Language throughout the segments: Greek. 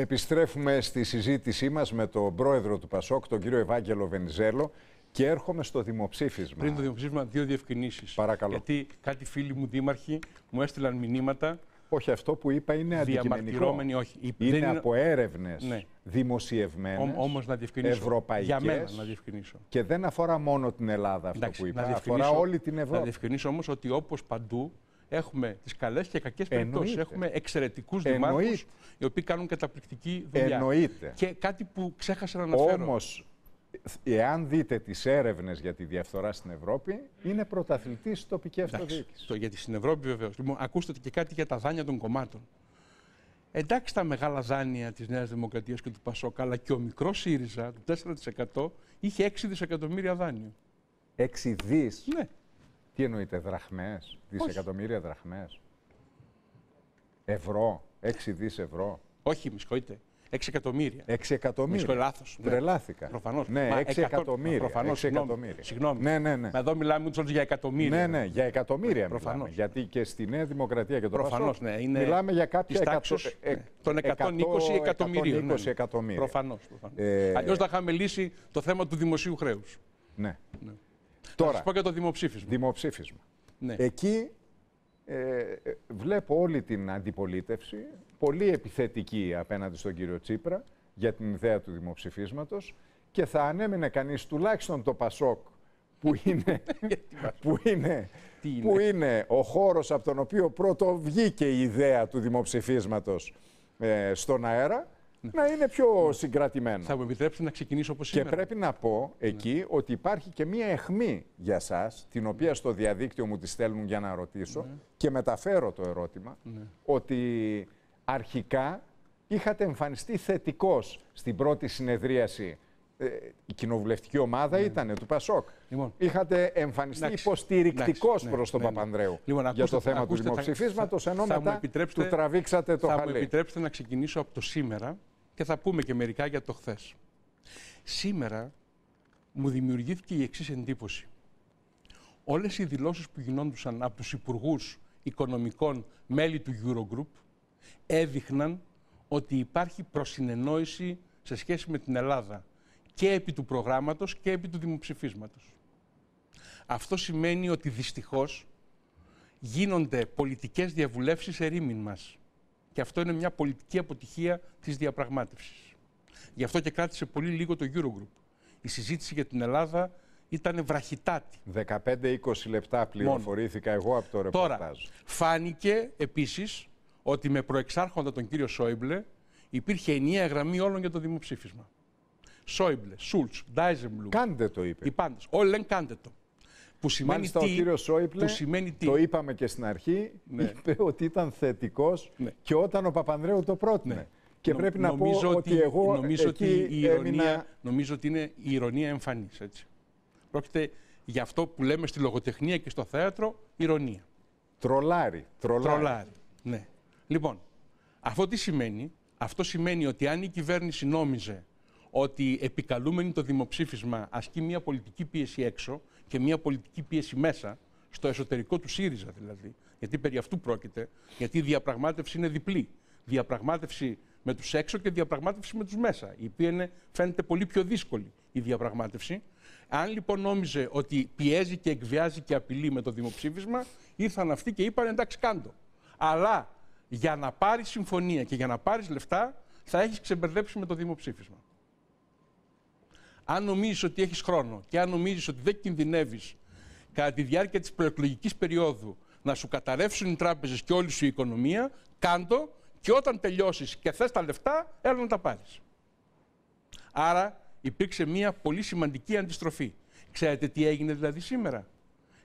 Επιστρέφουμε στη συζήτησή μας με τον πρόεδρο του ΠΑΣΟΚ, τον κύριο Ευάγγελο Βενιζέλο, και έρχομαι στο δημοψήφισμα. Πριν το δημοψήφισμα, δύο διευκρινήσεις. Παρακαλώ. Γιατί κάτι φίλοι μου δήμαρχοι μου έστειλαν μηνύματα. Όχι, αυτό που είπα είναι αντικειμενικό. όχι. Είναι, είναι από έρευνες ναι. δημοσιευμένες. Όμως να διευκρινίσω. Ευρωπαϊκές, Για μένα να διευκρινίσω. Και δεν αφορά μόνο την Ελλάδα αυτό Εντάξει, που είπα. Αφορά όλη την Ευρώπη. Να διευκρινίσω όμως ότι όπως παντού έχουμε τις καλές και κακές περιπτώσεις. Έχουμε εξαιρετικούς δημάρχους οι οποίοι κάνουν καταπληκτική δουλειά. Εννοείται. Και κάτι που ξέχασα να αναφέρω. Όμως, εάν δείτε τις έρευνες για τη διαφθορά στην Ευρώπη, είναι πρωταθλητής στη τοπική αυτοδιοίκησης. Το γιατί στην Ευρώπη βεβαίως. Λοιπόν, ακούστε και κάτι για τα δάνεια των κομμάτων. Εντάξει τα μεγάλα δάνεια της Νέας Δημοκρατίας και του Πασόκ, αλλά και ο μικρός ΣΥΡΙΖΑ του 4% είχε 6 δισεκατομμύρια δάνειο. 6 δις. Ναι. Τι εννοείται, δραχμές, δισεκατομμύρια δραχμές. Ευρώ, 6 δις ευρώ. Όχι, με 6 εκατομμύρια. 6 εκατομμύρια. Μισό λάθος. Ναι. Τρελάθηκα. Προφανώς. Ναι, 6 εκατομμύρια. Προφανώς. εκατομμύρια. Συγγνώμη. Ναι, ναι, ναι. Μα εδώ μιλάμε ούτω για εκατομμύρια. Ναι, ναι, για εκατομμύρια. Προφανώς. Γιατί και στη Νέα Δημοκρατία και το Προφανώς. Ναι, είναι μιλάμε για κάποια εκατο... ε, ναι, των 120 εκατομμυρίων. 120 εκατομμύρια. Προφανώς. Ε... Αλλιώς θα είχαμε λύσει το θέμα του δημοσίου χρέους. Ναι. ναι. Τώρα, θα σα πω για το δημοψήφισμα. Δημοψήφισμα. Ναι. Εκεί ε, βλέπω όλη την αντιπολίτευση πολύ επιθετική απέναντι στον κύριο Τσίπρα για την ιδέα του δημοψηφίσματος και θα ανέμενε κανείς τουλάχιστον το Πασόκ που είναι, που είναι, που είναι ο χώρος από τον οποίο πρώτο βγήκε η ιδέα του δημοψηφίσματος ε, στον αέρα, ναι. Να είναι πιο ναι. συγκρατημένο. Θα μου επιτρέψετε να ξεκινήσω όπως σήμερα. Και πρέπει να πω ναι. εκεί ότι υπάρχει και μία εχμή για σας, την οποία στο διαδίκτυο μου τη στέλνουν για να ρωτήσω και μεταφέρω το ερώτημα, ότι αρχικά είχατε εμφανιστεί θετικός στην πρώτη συνεδρίαση. Ε, η κοινοβουλευτική ομάδα ναι. ήταν του Πασόκ. Λοιπόν, είχατε εμφανιστεί υποστηρικτικός ναι, προς τον ναι, ναι. Παπανδρέου λοιπόν, για το θέμα του δημοψηφίσματος, ενώ θα μετά του τραβήξατε το θα χαλί. Θα μου επιτρέψετε να ξεκινήσω από το σήμερα και θα πούμε και μερικά για το χθες. Σήμερα μου δημιουργήθηκε η εξής εντύπωση. Όλες οι δηλώσεις που γινόντουσαν από τους υπουργούς οικονομικών μέλη του Eurogroup έδειχναν ότι υπάρχει προσυνεννόηση σε σχέση με την Ελλάδα και επί του προγράμματος και επί του δημοψηφίσματος. Αυτό σημαίνει ότι δυστυχώς γίνονται πολιτικές διαβουλεύσεις ερήμην μας. Και αυτό είναι μια πολιτική αποτυχία της διαπραγμάτευσης. Γι' αυτό και κράτησε πολύ λίγο το Eurogroup. Η συζήτηση για την Ελλάδα ήταν βραχυτάτη. 15-20 λεπτά πληροφορήθηκα εγώ από το ρεπορτάζ. Τώρα, φάνηκε επίσης ότι με προεξάρχοντα τον κύριο Σόιμπλε υπήρχε ενιαία γραμμή όλων για το δημοψήφισμα. Σόιμπλε, Σούλτς, Ντάιζεμπλου. Κάντε το, είπε. Οι πάντες. Όλοι λένε κάντε το. Που σημαίνει Μάλιστα, τι, ο κύριο Σόιμπλε, σημαίνει τι; το είπαμε και στην αρχή, ναι. είπε ότι ήταν θετικός ναι. και όταν ο Παπανδρέου το πρότεινε. Ναι. Και πρέπει να πω ότι, ότι εγώ νομίζω εκεί ότι η ηρωνία, έμεινα... νομίζω ότι είναι η ηρωνία εμφανής, έτσι. Πρόκειται για αυτό που λέμε στη λογοτεχνία και στο θέατρο, ηρωνία. Τρολάρι. Τρολάρι. Τρολάρι. Ναι. Λοιπόν, αυτό τι σημαίνει; Αυτό σημαίνει ότι αν η κυβέρνηση νόμιζε ότι επικαλούμενη το δημοψήφισμα ασκεί μια πολιτική πίεση έξω και μια πολιτική πίεση μέσα, στο εσωτερικό του ΣΥΡΙΖΑ δηλαδή, γιατί περί αυτού πρόκειται, γιατί η διαπραγμάτευση είναι διπλή. Διαπραγμάτευση με τους έξω και διαπραγμάτευση με τους μέσα, η οποία είναι, φαίνεται πολύ πιο δύσκολη η διαπραγμάτευση. Αν λοιπόν νόμιζε ότι πιέζει και εκβιάζει και απειλεί με το δημοψήφισμα, ήρθαν αυτοί και είπαν εντάξει κάντο. Αλλά για να πάρεις συμφωνία και για να πάρεις λεφτά, θα έχεις ξεμπερδέψει με το δημοψήφισμα. Αν νομίζεις ότι έχεις χρόνο και αν νομίζεις ότι δεν κινδυνεύεις κατά τη διάρκεια της προεκλογικής περίοδου να σου καταρρεύσουν οι τράπεζες και όλη σου η οικονομία, κάντο και όταν τελειώσεις και θες τα λεφτά, έλα να τα πάρεις. Άρα υπήρξε μια πολύ σημαντική αντιστροφή. Ξέρετε τι έγινε δηλαδή σήμερα;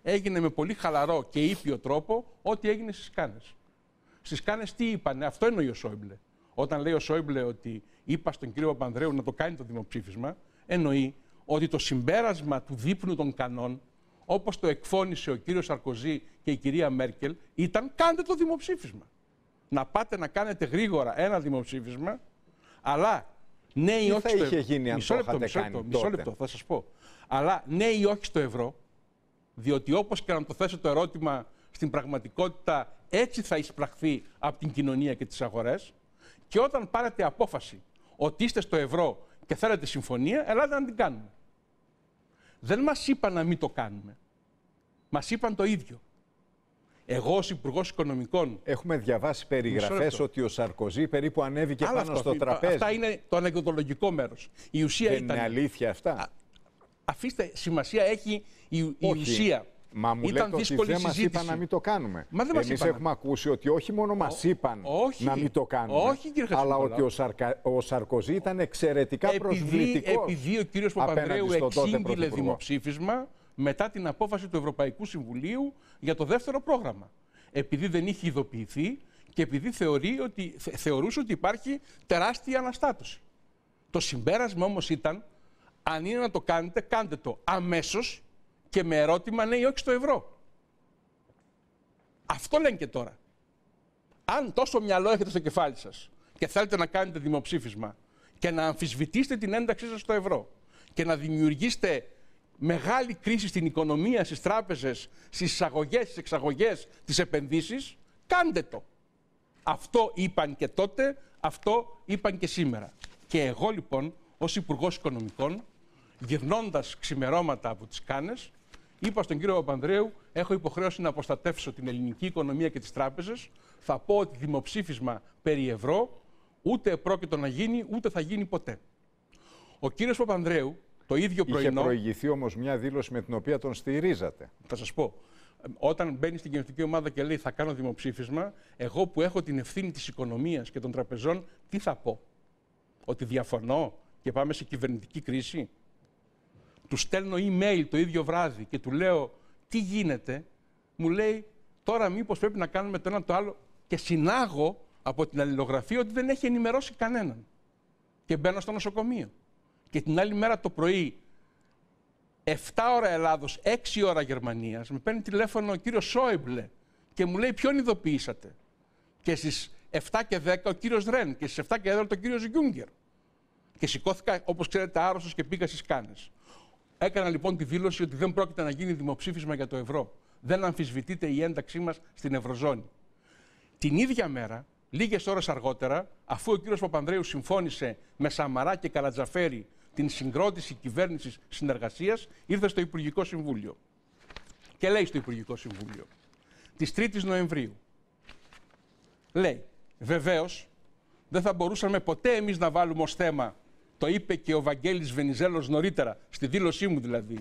Έγινε με πολύ χαλαρό και ήπιο τρόπο ό,τι έγινε στις Κάνες. Στις Κάνε τι είπανε, αυτό εννοεί ο Σόιμπλε. Όταν λέει ο Σόιμπλε ότι είπα στον κύριο Παπανδρέου να το κάνει το δημοψήφισμα, εννοεί ότι το συμπέρασμα του δείπνου των κανόν, όπως το εκφώνησε ο κύριος Σαρκοζή και η κυρία Μέρκελ, ήταν κάντε το δημοψήφισμα. Να πάτε να κάνετε γρήγορα ένα δημοψήφισμα, αλλά ναι ή όχι. θα στο είχε γίνει αν μισό το λεπτό, μισό λεπτό, μισό λεπτό, θα σας πω. Αλλά ναι ή όχι στο ευρώ, διότι όπως και να το θέσω το ερώτημα στην πραγματικότητα έτσι θα εισπραχθεί από την κοινωνία και τις αγορές Και όταν πάρετε απόφαση ότι είστε στο ευρώ και θέλετε συμφωνία, ελάτε να την κάνουμε. Δεν μας είπαν να μην το κάνουμε. Μας είπαν το ίδιο. Εγώ ως Υπουργός Οικονομικών. Έχουμε διαβάσει περιγραφές ότι ο Σαρκοζή περίπου ανέβηκε πάνω στο τραπέζι. Αυτά είναι το ανεκδοτολογικό μέρος. Η ουσία Δεν ήταν. Είναι αλήθεια αυτά; αφήστε, σημασία έχει η, η ουσία. Μα μου Ήταν λέτε ότι δεν μας είπαν να μην το κάνουμε. Μα δεν μας Εμείς είπαν. έχουμε ακούσει ότι όχι μόνο μας είπαν όχι. να μην το κάνουμε, Όχι, κύριε αλλά Χατζηνικολάου. ότι ο, Σαρκα... ο Σαρκοζή ήταν εξαιρετικά επειδή, προσβλητικός επειδή ο κύριος απέναντι Παπανδρέου στον τότε εξήγηλε Πρωθυπουργό. δημοψήφισμα μετά την απόφαση του Ευρωπαϊκού Συμβουλίου για το δεύτερο πρόγραμμα. Επειδή δεν είχε ειδοποιηθεί και επειδή θεωρεί ότι, θε- θεωρούσε ότι υπάρχει τεράστια αναστάτωση. Το συμπέρασμα όμως ήταν, αν είναι να το κάνετε, κάντε το αμέσως και με ερώτημα ναι ή όχι στο ευρώ. Αυτό λένε και τώρα. Αν τόσο μυαλό έχετε στο κεφάλι σας και θέλετε να κάνετε δημοψήφισμα και να αμφισβητήσετε την ένταξή σας στο ευρώ και να δημιουργήσετε μεγάλη κρίση στην οικονομία, στις τράπεζες, στις εισαγωγές, στις εξαγωγές, τις επενδύσεις, κάντε το. Αυτό είπαν και τότε, αυτό είπαν και σήμερα. Και εγώ λοιπόν, ως Υπουργός Οικονομικών, γυρνώντας ξημερώματα από τις Κάνες, είπα στον κύριο Παπανδρέου, έχω υποχρέωση να προστατεύσω την ελληνική οικονομία και τις τράπεζες. Θα πω ότι δημοψήφισμα περί ευρώ ούτε πρόκειται να γίνει, ούτε θα γίνει ποτέ. Ο κύριος Παπανδρέου, το ίδιο Είχε πρωινό... προηγηθεί όμως μια δήλωση με την οποία τον στηρίζατε. Θα σας πω. Ε, Όταν μπαίνει στην κοινωνική ομάδα και λέει θα κάνω δημοψήφισμα, εγώ που έχω την ευθύνη της οικονομίας και των τραπεζών, τι θα πω; Ότι διαφωνώ και πάμε σε κυβερνητική κρίση; Του στέλνω email το ίδιο βράδυ και του λέω τι γίνεται; Μου λέει τώρα μήπως πρέπει να κάνουμε το ένα το άλλο και συνάγω από την αλληλογραφία ότι δεν έχει ενημερώσει κανέναν. Και μπαίνω στο νοσοκομείο. Και την άλλη μέρα το πρωί 7 ώρα Ελλάδος, 6 ώρα Γερμανίας, με παίρνει τηλέφωνο ο κύριος Σόιμπλε και μου λέει ποιον ειδοποιήσατε; Και στις 7 και 10 ο κύριος Ρεν και στις 7 και 11 ο κύριος Γιούγκερ. Και σηκώθηκα, όπως ξέρετε, άρρωστος και πήγα στις Κάνες. Έκανα λοιπόν τη δήλωση ότι δεν πρόκειται να γίνει δημοψήφισμα για το ευρώ. Δεν αμφισβητείται η ένταξή μας στην Ευρωζώνη. Την ίδια μέρα, λίγες ώρες αργότερα, αφού ο κύριος Παπανδρέου συμφώνησε με Σαμαρά και Καλατζαφέρη την συγκρότηση κυβέρνησης συνεργασίας, ήρθε στο Υπουργικό Συμβούλιο. Και λέει στο Υπουργικό Συμβούλιο, της 3ης Νοεμβρίου, λέει, βεβαίως, δεν θα μπορούσαμε ποτέ εμείς να βάλουμε ως θέμα, το είπε και ο Βαγγέλης Βενιζέλος νωρίτερα, στη δήλωσή μου δηλαδή,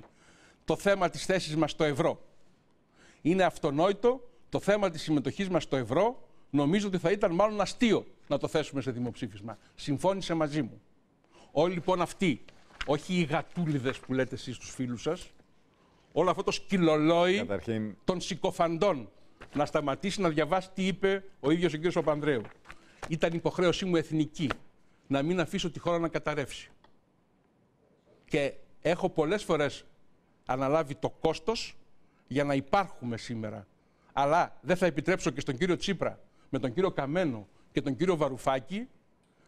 το θέμα της θέσης μας στο ευρώ. Είναι αυτονόητο το θέμα της συμμετοχής μας στο ευρώ. Νομίζω ότι θα ήταν μάλλον αστείο να το θέσουμε σε δημοψήφισμα. Συμφώνησε μαζί μου. Όλοι λοιπόν αυτοί, όχι οι γατούλιδες που λέτε εσείς στους φίλους σας, όλο αυτό το σκυλολόι Καταρχήν, των συκοφαντών να σταματήσει να διαβάσει τι είπε ο ίδιος ο κ. Παπανδρέου. Ήταν υποχρέωσή μου εθνική να μην αφήσω τη χώρα να καταρρεύσει. Και έχω πολλές φορές αναλάβει το κόστος για να υπάρχουμε σήμερα. Αλλά δεν θα επιτρέψω και στον κύριο Τσίπρα, με τον κύριο Καμένο και τον κύριο Βαρουφάκη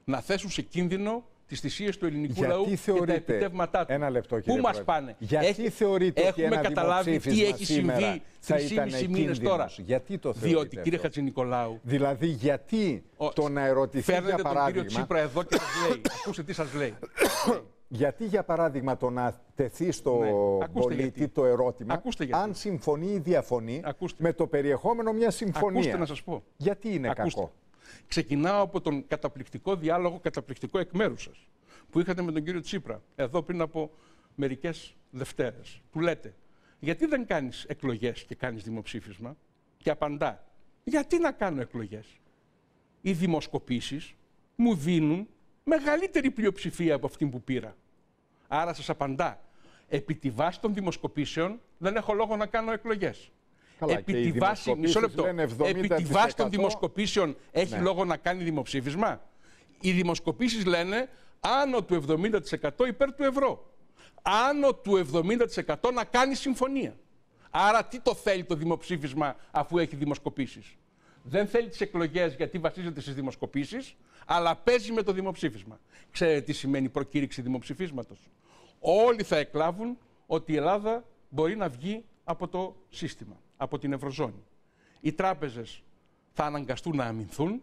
να θέσουν σε κίνδυνο τις θυσίες του ελληνικού Γιατί λαού και τα θεωρείτε- επιτεύγματά του. Ένα λεπτό, κύριε Πού μας Πρόεδρε. πάνε; Γιατί θεωρείτε ότι έχουμε ένα καταλάβει τι δημοψήφισμα έχει σήμερα συμβεί θα 3,5 ήταν μήνες κίνδυνος. τώρα. Γιατί το θεωρείτε Διότι, κύριε αυτό; Χατζηνικολάου, Δηλαδή, γιατί ο- το να ερωτηθεί φέρνετε για τον κύριο παράδειγμα, Τσίπρα εδώ και σας λέει. Ακούστε τι σας λέει. γιατί για παράδειγμα το να τεθεί στο Ναι, ακούστε πολίτη γιατί. το ερώτημα Ακούστε γιατί. αν συμφωνεί ή διαφωνεί Ακούστε. με το περιεχόμενο μιας συμφωνίας. Ακούστε να σας πω. Γιατί είναι Ακούστε. κακό; Ξεκινάω από τον καταπληκτικό διάλογο, καταπληκτικό εκ μέρους σας, που είχατε με τον κύριο Τσίπρα, εδώ πριν από μερικές Δευτέρες. Που λέτε, γιατί δεν κάνεις εκλογές και κάνεις δημοψήφισμα, και απαντά, γιατί να κάνω εκλογές. Οι δημοσκοπήσεις μου δίνουν μεγαλύτερη πλειοψηφία από αυτή που πήρα. Άρα σας απαντά, επί τη βάση των δημοσκοπήσεων δεν έχω λόγο να κάνω εκλογές. Καλά, επί και οι τη βάση, μισό λεπτό, δημοσκοπήσεις λένε επί τη βάση των 70%. δημοσκοπήσεων έχει Ναι. λόγο να κάνει δημοψήφισμα; Οι δημοσκοπήσεις λένε άνω του 70% υπέρ του ευρώ. Άνω του 70% να κάνει συμφωνία. Άρα τι το θέλει το δημοψήφισμα αφού έχει δημοσκοπήσεις; Δεν θέλει τις εκλογές γιατί βασίζεται στις δημοσκοπήσεις, αλλά παίζει με το δημοψήφισμα. Ξέρετε τι σημαίνει προκήρυξη δημοψηφίσματος; Όλοι θα εκλάβουν ότι η Ελλάδα μπορεί να βγει από το σύστημα, από την Ευρωζώνη. Οι τράπεζες θα αναγκαστούν να αμυνθούν,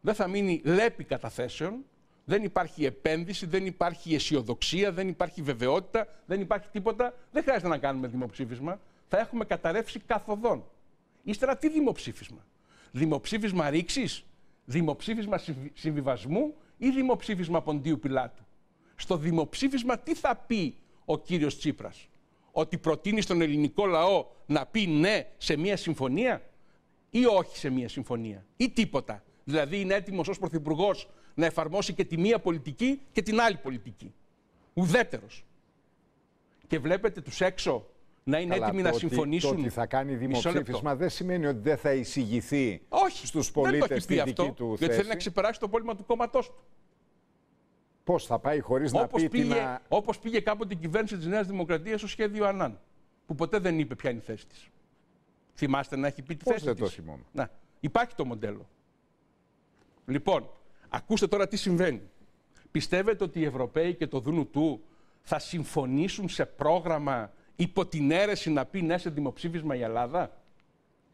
δεν θα μείνει λέπη καταθέσεων, δεν υπάρχει επένδυση, δεν υπάρχει αισιοδοξία, δεν υπάρχει βεβαιότητα, δεν υπάρχει τίποτα. Δεν χρειάζεται να κάνουμε δημοψήφισμα. Θα έχουμε καταρρεύσει καθοδόν. Ύστερα τι δημοψήφισμα; Δημοψήφισμα ρήξης, δημοψήφισμα συμβιβασμού ή δημοψήφισμα ποντίου πιλάτου; Στο δημοψήφισμα τι θα πει ο κύριος Τσίπρας; Ότι προτείνει στον ελληνικό λαό να πει ναι σε μια συμφωνία ή όχι σε μια συμφωνία ή τίποτα. Δηλαδή είναι έτοιμος ως Πρωθυπουργός να εφαρμόσει και τη μία πολιτική και την άλλη πολιτική. Ουδέτερος. Και βλέπετε τους έξω να είναι έτοιμοι να συμφωνήσουν. Το ότι θα κάνει δημοψήφισμα δεν σημαίνει ότι δεν θα εισηγηθεί Όχι, στους πολίτες τη δική του θέση. Γιατί θέλει να ξεπεράσει το πόλεμο του κόμματός του. Πώς θα πάει χωρίς να πει πήγε, να... Όπως πήγε κάποτε η κυβέρνηση της Νέας Δημοκρατίας στο σχέδιο Ανάν, που ποτέ δεν είπε ποια είναι η θέση της. Θυμάστε να έχει πει τη Πώς θέση δεν της; το θυμόμαι. Να, υπάρχει το μοντέλο. Λοιπόν, ακούστε τώρα τι συμβαίνει. Πιστεύετε ότι οι Ευρωπαίοι και το Δούνου του θα συμφωνήσουν σε πρόγραμμα υπό την αίρεση να πει ναι σε δημοψήφισμα η Ελλάδα;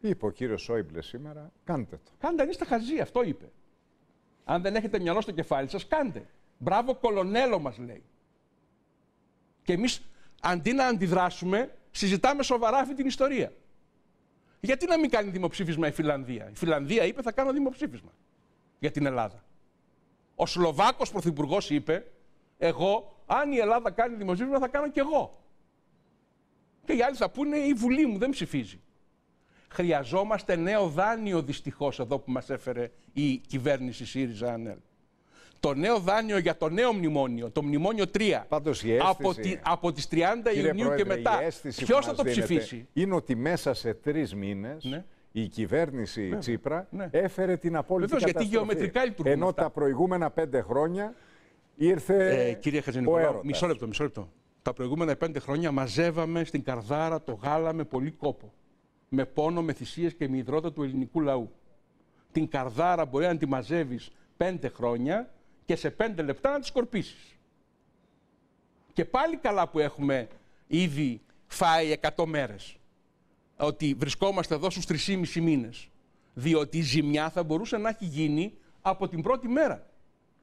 Είπε ο κύριος Σόιμπλε σήμερα, κάντε το. Κάντε, αν είστε χαζοί, αυτό είπε. Αν δεν έχετε μυαλό στο κεφάλι σας, κάντε. Μπράβο, κολονέλο μας λέει. Και εμείς αντί να αντιδράσουμε, συζητάμε σοβαρά αυτή την ιστορία. Γιατί να μην κάνει δημοψήφισμα η Φιλανδία; Η Φιλανδία είπε θα κάνω δημοψήφισμα για την Ελλάδα. Ο Σλοβάκος Πρωθυπουργός είπε, εγώ, αν η Ελλάδα κάνει δημοψήφισμα θα κάνω κι εγώ. Και οι άλλοι θα πούνε η Βουλή μου δεν ψηφίζει. Χρειαζόμαστε νέο δάνειο δυστυχώς εδώ που μας έφερε η κυβέρνηση ΣΥΡΙΖΑ ΑΝΕΛ. Το νέο δάνειο για το νέο μνημόνιο, το μνημόνιο 3, Πάντως η αίσθηση, από, τη, από τις 30 Ιουνίου και μετά, ποιος θα το ψηφίσει; Είναι ότι μέσα σε τρεις μήνες ναι. η κυβέρνηση Βέβαια. Τσίπρα ναι. έφερε την απόλυτη Βεβαίως, καταστροφή. γιατί γεωμετρικά λειτουργούν Ενώ αυτά. τα προηγούμενα πέντε χρόνια ήρθε ε, κύριε ο μισό λεπτό, μισό λεπτό τα προηγούμενα πέντε χρόνια μαζεύαμε στην Καρδάρα το γάλα με πολύ κόπο. Με πόνο, με θυσίες και με υδρότα του ελληνικού λαού. Την Καρδάρα μπορεί να τη μαζεύεις πέντε χρόνια και σε πέντε λεπτά να τη σκορπίσεις. Και πάλι καλά που έχουμε ήδη φάει εκατό μέρες. Ότι βρισκόμαστε εδώ στους 3,5 μήνες. Διότι η ζημιά θα μπορούσε να έχει γίνει από την πρώτη μέρα.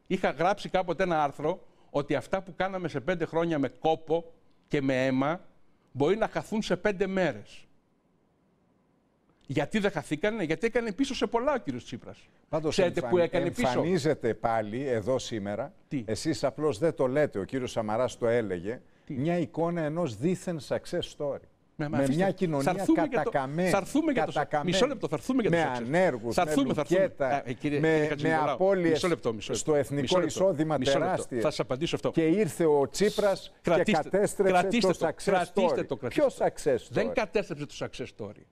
Είχα γράψει κάποτε ένα άρθρο ότι αυτά που κάναμε σε πέντε χρόνια με κόπο και με αίμα μπορεί να χαθούν σε πέντε μέρες. Γιατί δεν χαθήκανε, γιατί έκανε πίσω σε πολλά ο κύριος Τσίπρας. Πάντως Ξέρετε εμφαν... που έκανε πίσω; Εμφανίζεται πάλι εδώ σήμερα, Τι; εσείς απλώς δεν το λέτε, ο κύριος Σαμαράς το έλεγε, μια εικόνα ενός δίθεν success story. Με, με μια κοινωνία κατακαμένη. Θα έρθουμε για το Μισό λεπτό, θα έρθουμε για το Με ανέργους, με λουκέτα, ε, με, με απώλειες στο εθνικό εισόδημα τεράστιες. Θα σας απαντήσω αυτό. Και ήρθε ο Τσίπρας και κατέστρεψε το success story. Ποιο success story; Δεν κατέστρεψε το success story.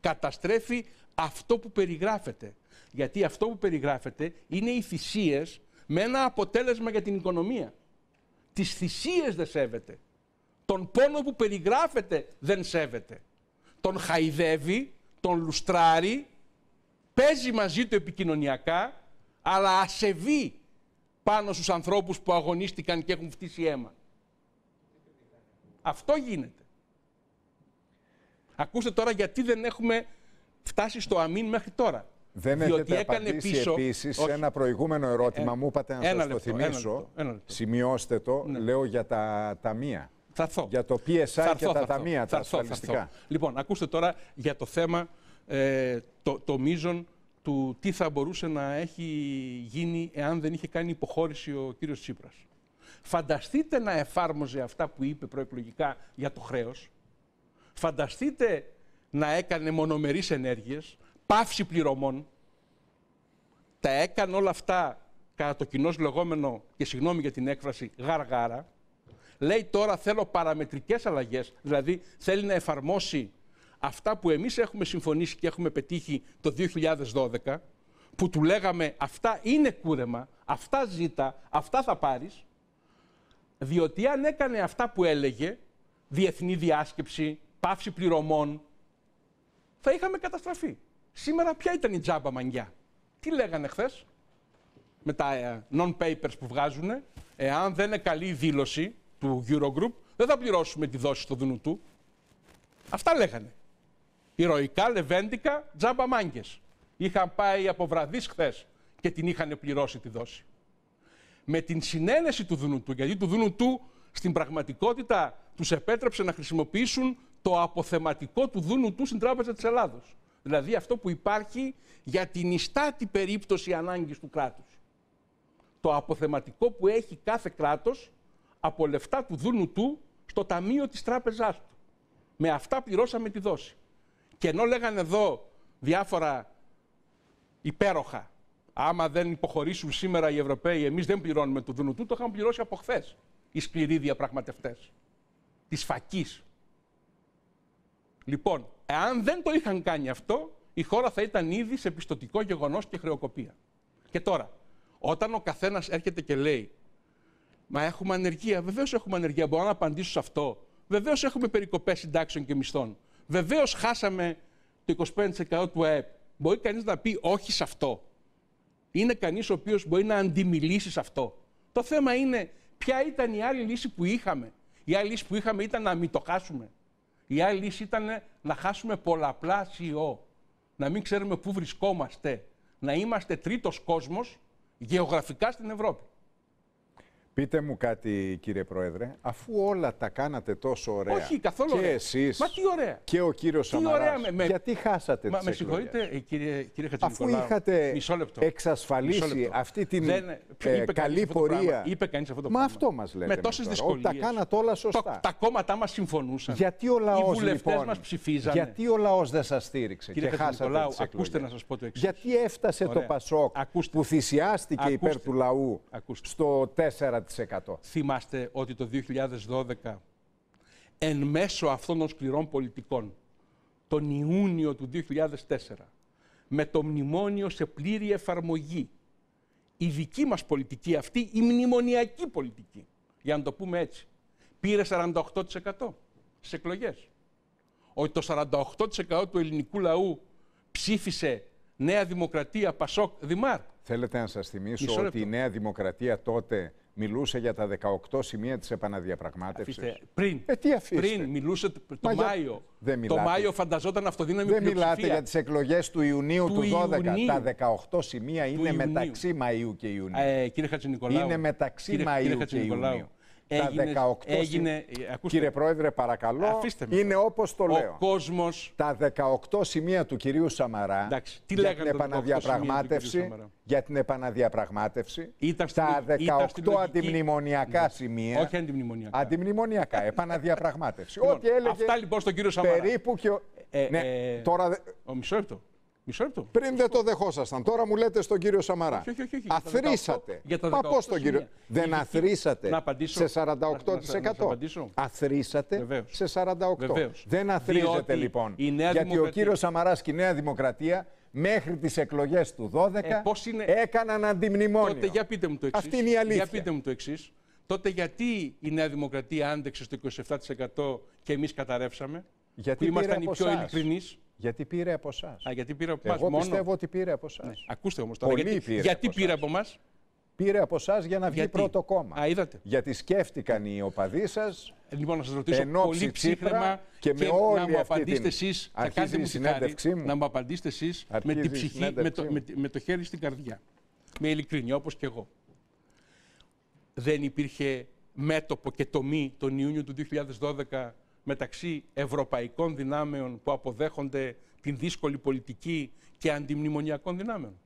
Καταστρέφει αυτό που περιγράφεται. Γιατί αυτό που περιγράφεται είναι οι θυσίες με ένα αποτέλεσμα για την οικονομία. Τις θυσίες δεν σέβεται τον πόνο που περιγράφεται δεν σέβεται. Τον χαϊδεύει, τον λουστράρει, παίζει μαζί του επικοινωνιακά, αλλά ασεβεί πάνω στους ανθρώπους που αγωνίστηκαν και έχουν φτύσει αίμα. Αυτό γίνεται. Ακούστε τώρα γιατί δεν έχουμε φτάσει στο αμήν μέχρι τώρα. Δεν Διότι έχετε έκανε απαντήσει πίσω... επίσης σε ένα προηγούμενο ερώτημα. Ε, μου είπατε να σας το θυμίσω. Σημειώστε το. Ναι. Λέω για τα ταμεία. Θα Για το PSI και τα ταμεία, τα ασφαλιστικά. Λοιπόν, ακούστε τώρα για το θέμα, ε, το, το μείζον του τι θα μπορούσε να έχει γίνει εάν δεν είχε κάνει υποχώρηση ο κύριος Τσίπρας. Φανταστείτε να εφάρμοζε αυτά που είπε προεκλογικά για το χρέος. Φανταστείτε να έκανε μονομερείς ενέργειες, πάυση πληρωμών. Τα έκανε όλα αυτά κατά το κοινός λεγόμενο, και συγγνώμη για την έκφραση, γαργάρα. Λέει τώρα θέλω παραμετρικές αλλαγές, δηλαδή θέλει να εφαρμόσει αυτά που εμείς έχουμε συμφωνήσει και έχουμε πετύχει το 2012, που του λέγαμε αυτά είναι κούρεμα, αυτά ζήτα, αυτά θα πάρεις, διότι αν έκανε αυτά που έλεγε, διεθνή διάσκεψη, πάυση πληρωμών, θα είχαμε καταστραφεί. Σήμερα ποια ήταν η τζάμπα μανιά. Τι λέγανε χθες; Με τα ε, non-papers που βγάζουν, εάν δεν είναι καλή δήλωση, του Eurogroup, δεν θα πληρώσουμε τη δόση στο Δουνουτού. Αυτά λέγανε. Ηρωικά, λεβέντικα, τζάμπα μάγκες. Είχαν πάει από βραδύ χθες και την είχαν πληρώσει τη δόση. Με την συνένεση του Δουνουτού, γιατί του Δουνουτού στην πραγματικότητα τους επέτρεψε να χρησιμοποιήσουν το αποθεματικό του Δουνουτού στην Τράπεζα της Ελλάδος. Δηλαδή αυτό που υπάρχει για την ιστάτη περίπτωση ανάγκης του κράτους. Το αποθεματικό που έχει κάθε κράτος από λεφτά του Δουνουτού στο ταμείο της τράπεζάς του. Με αυτά πληρώσαμε τη δόση. Και ενώ λέγανε εδώ διάφορα υπέροχα, άμα δεν υποχωρήσουν σήμερα οι Ευρωπαίοι, εμείς δεν πληρώνουμε το Δουνουτού, το είχαν πληρώσει από χθες οι σκληροί διαπραγματευτές της φακής. Λοιπόν, εάν δεν το είχαν κάνει αυτό, η χώρα θα ήταν ήδη σε πιστοτικό γεγονός και χρεοκοπία. Και τώρα, όταν ο καθένας έρχεται και λέει Μα έχουμε ανεργία. Βεβαίως έχουμε ανεργία. Μπορώ να απαντήσω σε αυτό. Βεβαίως έχουμε περικοπές συντάξεων και μισθών. Βεβαίως χάσαμε το 25% του ΑΕΠ. Μπορεί κανείς να πει όχι σε αυτό. Είναι κανείς ο οποίος μπορεί να αντιμιλήσει σε αυτό. Το θέμα είναι ποια ήταν η άλλη λύση που είχαμε. Η άλλη λύση που είχαμε ήταν να μην το χάσουμε. Η άλλη λύση ήταν να χάσουμε πολλαπλά CEO. Να μην ξέρουμε πού βρισκόμαστε. Να είμαστε τρίτος κόσμος γεωγραφικά στην Ευρώπη. Πείτε μου κάτι, κύριε Πρόεδρε, αφού όλα τα κάνατε τόσο ωραία. Όχι, καθόλου και ωραία. εσείς Μα τι ωραία. και ο κύριος Τι Σαμαράς, ωραία με- με- γιατί χάσατε Μα τις με εκλογές; συγχωρείτε, ε, κύριε, κύριε Αφού Χατζηνικολάου. είχατε Μισό λεπτό. εξασφαλίσει Μισό λεπτό. αυτή την Δεν- ποιο- ε, είπε κανείς καλή αυτό το πράγμα. πορεία. Είπε κανείς αυτό το Μα πράγμα. αυτό μας λέτε. Με τόσες τώρα, δυσκολίες. Ότι τα κάνατε όλα Το- σωστά. τα κόμματά μας συμφωνούσαν. Γιατί ο λαός, Οι βουλευτές λοιπόν, μας ψηφίζανε. γιατί ο λαός δεν σας στήριξε Κύριε και χάσατε Χατζηνικολάου, τις ακούστε εκλογές. να σας πω το εξής. Γιατί έφτασε το Ωραία. Πασόκ Ακούστε. που θυσιάστηκε υπέρ Ακούστε. του λαού Ακούστε. στο 4%. Θυμάστε ότι το 2012 εν μέσω αυτών των σκληρών πολιτικών τον Ιούνιο του 2004 με το μνημόνιο σε πλήρη εφαρμογή η δική μας πολιτική αυτή, η μνημονιακή πολιτική, για να το πούμε έτσι, πήρε 48% στις εκλογές. Ότι το 48% του ελληνικού λαού ψήφισε Νέα Δημοκρατία, Πασόκ, Δημάρ. Θέλετε να σας θυμίσω Μισό ότι η λεπτό. Νέα Δημοκρατία τότε μιλούσε για τα 18 σημεία της επαναδιαπραγμάτευσης. Αφήστε, πριν, Ε, τι αφήστε. πριν μιλούσε το Μα για- Μάιο. Δεν το μιλάτε. Μάιο φανταζόταν αυτοδύναμη Δεν πλειοψηφία. μιλάτε για τις εκλογές του Ιουνίου του, Του 12. Ιουνίου. Τα 18 σημεία είναι Ιουνίου. μεταξύ Μαΐου και Ιουνίου. Ε, κύριε Χατζηνικολάου. Είναι μεταξύ κύριε, Μαΐου κύριε και Χατζηνικολάου, Ιουνίου. Έγινε, τα 18 έγινε, ε, ακούστε, Κύριε Πρόεδρε, παρακαλώ, Αφήστε με είναι τώρα. όπως το ο λέω. κόσμος Τα 18 σημεία του κυρίου Σαμαρά Εντάξει, τι για λέγανε την τα 18 σημεία του επαναδιαπραγμάτευση, κυρίου Σαμαρά; για την επαναδιαπραγμάτευση, Ήταν στην τα λογική- 18 ήταν στην λογική- αντιμνημονιακά Ναι. σημεία. Όχι αντιμνημονιακά. Αντιμνημονιακά, επαναδιαπραγμάτευση. Λοιπόν, Ό,τι έλεγε Αυτά λοιπόν στον κύριο Σαμαρά. περίπου και... ο- Ε, ναι, ε, τώρα... δε- Ο, μισό λεπτό. Μισό λεπτό. Πριν δεν το δεχόσασταν, τώρα μου λέτε στον κύριο Σαμαρά. Όχι, όχι, όχι, για τα 18 Αθρήσατε. για τα Μα 18 πώς τον κύριο. σημεία. Δεν Η δική- αθρήσατε Να απαντήσω. σε Να- να- να 48%. σας απαντήσω. Αθρήσατε Βεβαίως. σε 48%. Βεβαίως. Δεν αθρίζετε Διότι λοιπόν. η Νέα γιατί ο Δημοκρατία- κύριος Σαμαράς και η Νέα Δημοκρατία μέχρι τις εκλογές του 12 Ε, πώς είναι- έκαναν αντιμνημόνιο. Τότε για πείτε μου το εξής. Αυτή είναι η αλήθεια. Για πείτε μου το εξής. Τότε γιατί η Νέα Δημοκρατία άντεξε στο 27% και εμείς καταρρεύσαμε; Γιατί που πήρε ήμασταν οι από πιο εσάς. ειλικρινείς. Γιατί πήρε από εσάς; Α, γιατί πήρε από εμάς Εγώ μόνο; πιστεύω ότι πήρε από εσάς. Ακούστε όμως τώρα. Πολύ γιατί πήρε γιατί από πήρε εσάς. από εμάς; Πήρε από εσάς για να βγει Γιατί; πρώτο κόμμα. Α, είδατε. Γιατί σκέφτηκαν οι οπαδοί σας Λοιπόν, να σας ρωτήσω Εν ώψη πολύ Τσίπρα ψύχρεμα και με όλη να μου αυτή απαντήσετε την- εσείς. Θα Αρχίζει κάνετε η μου τη συνέντευξή χάρη μου. να μου απαντήσετε εσείς με Αρχίζει την η ψυχή, με συνέντευξή το, μου. με, με το χέρι στην καρδιά. Με ειλικρίνεια, όπως και εγώ. Δεν υπήρχε μέτωπο και τομή τον Ιούνιο του 2012 μεταξύ ευρωπαϊκών δυνάμεων που αποδέχονται την δύσκολη πολιτική και αντιμνημονιακών δυνάμεων.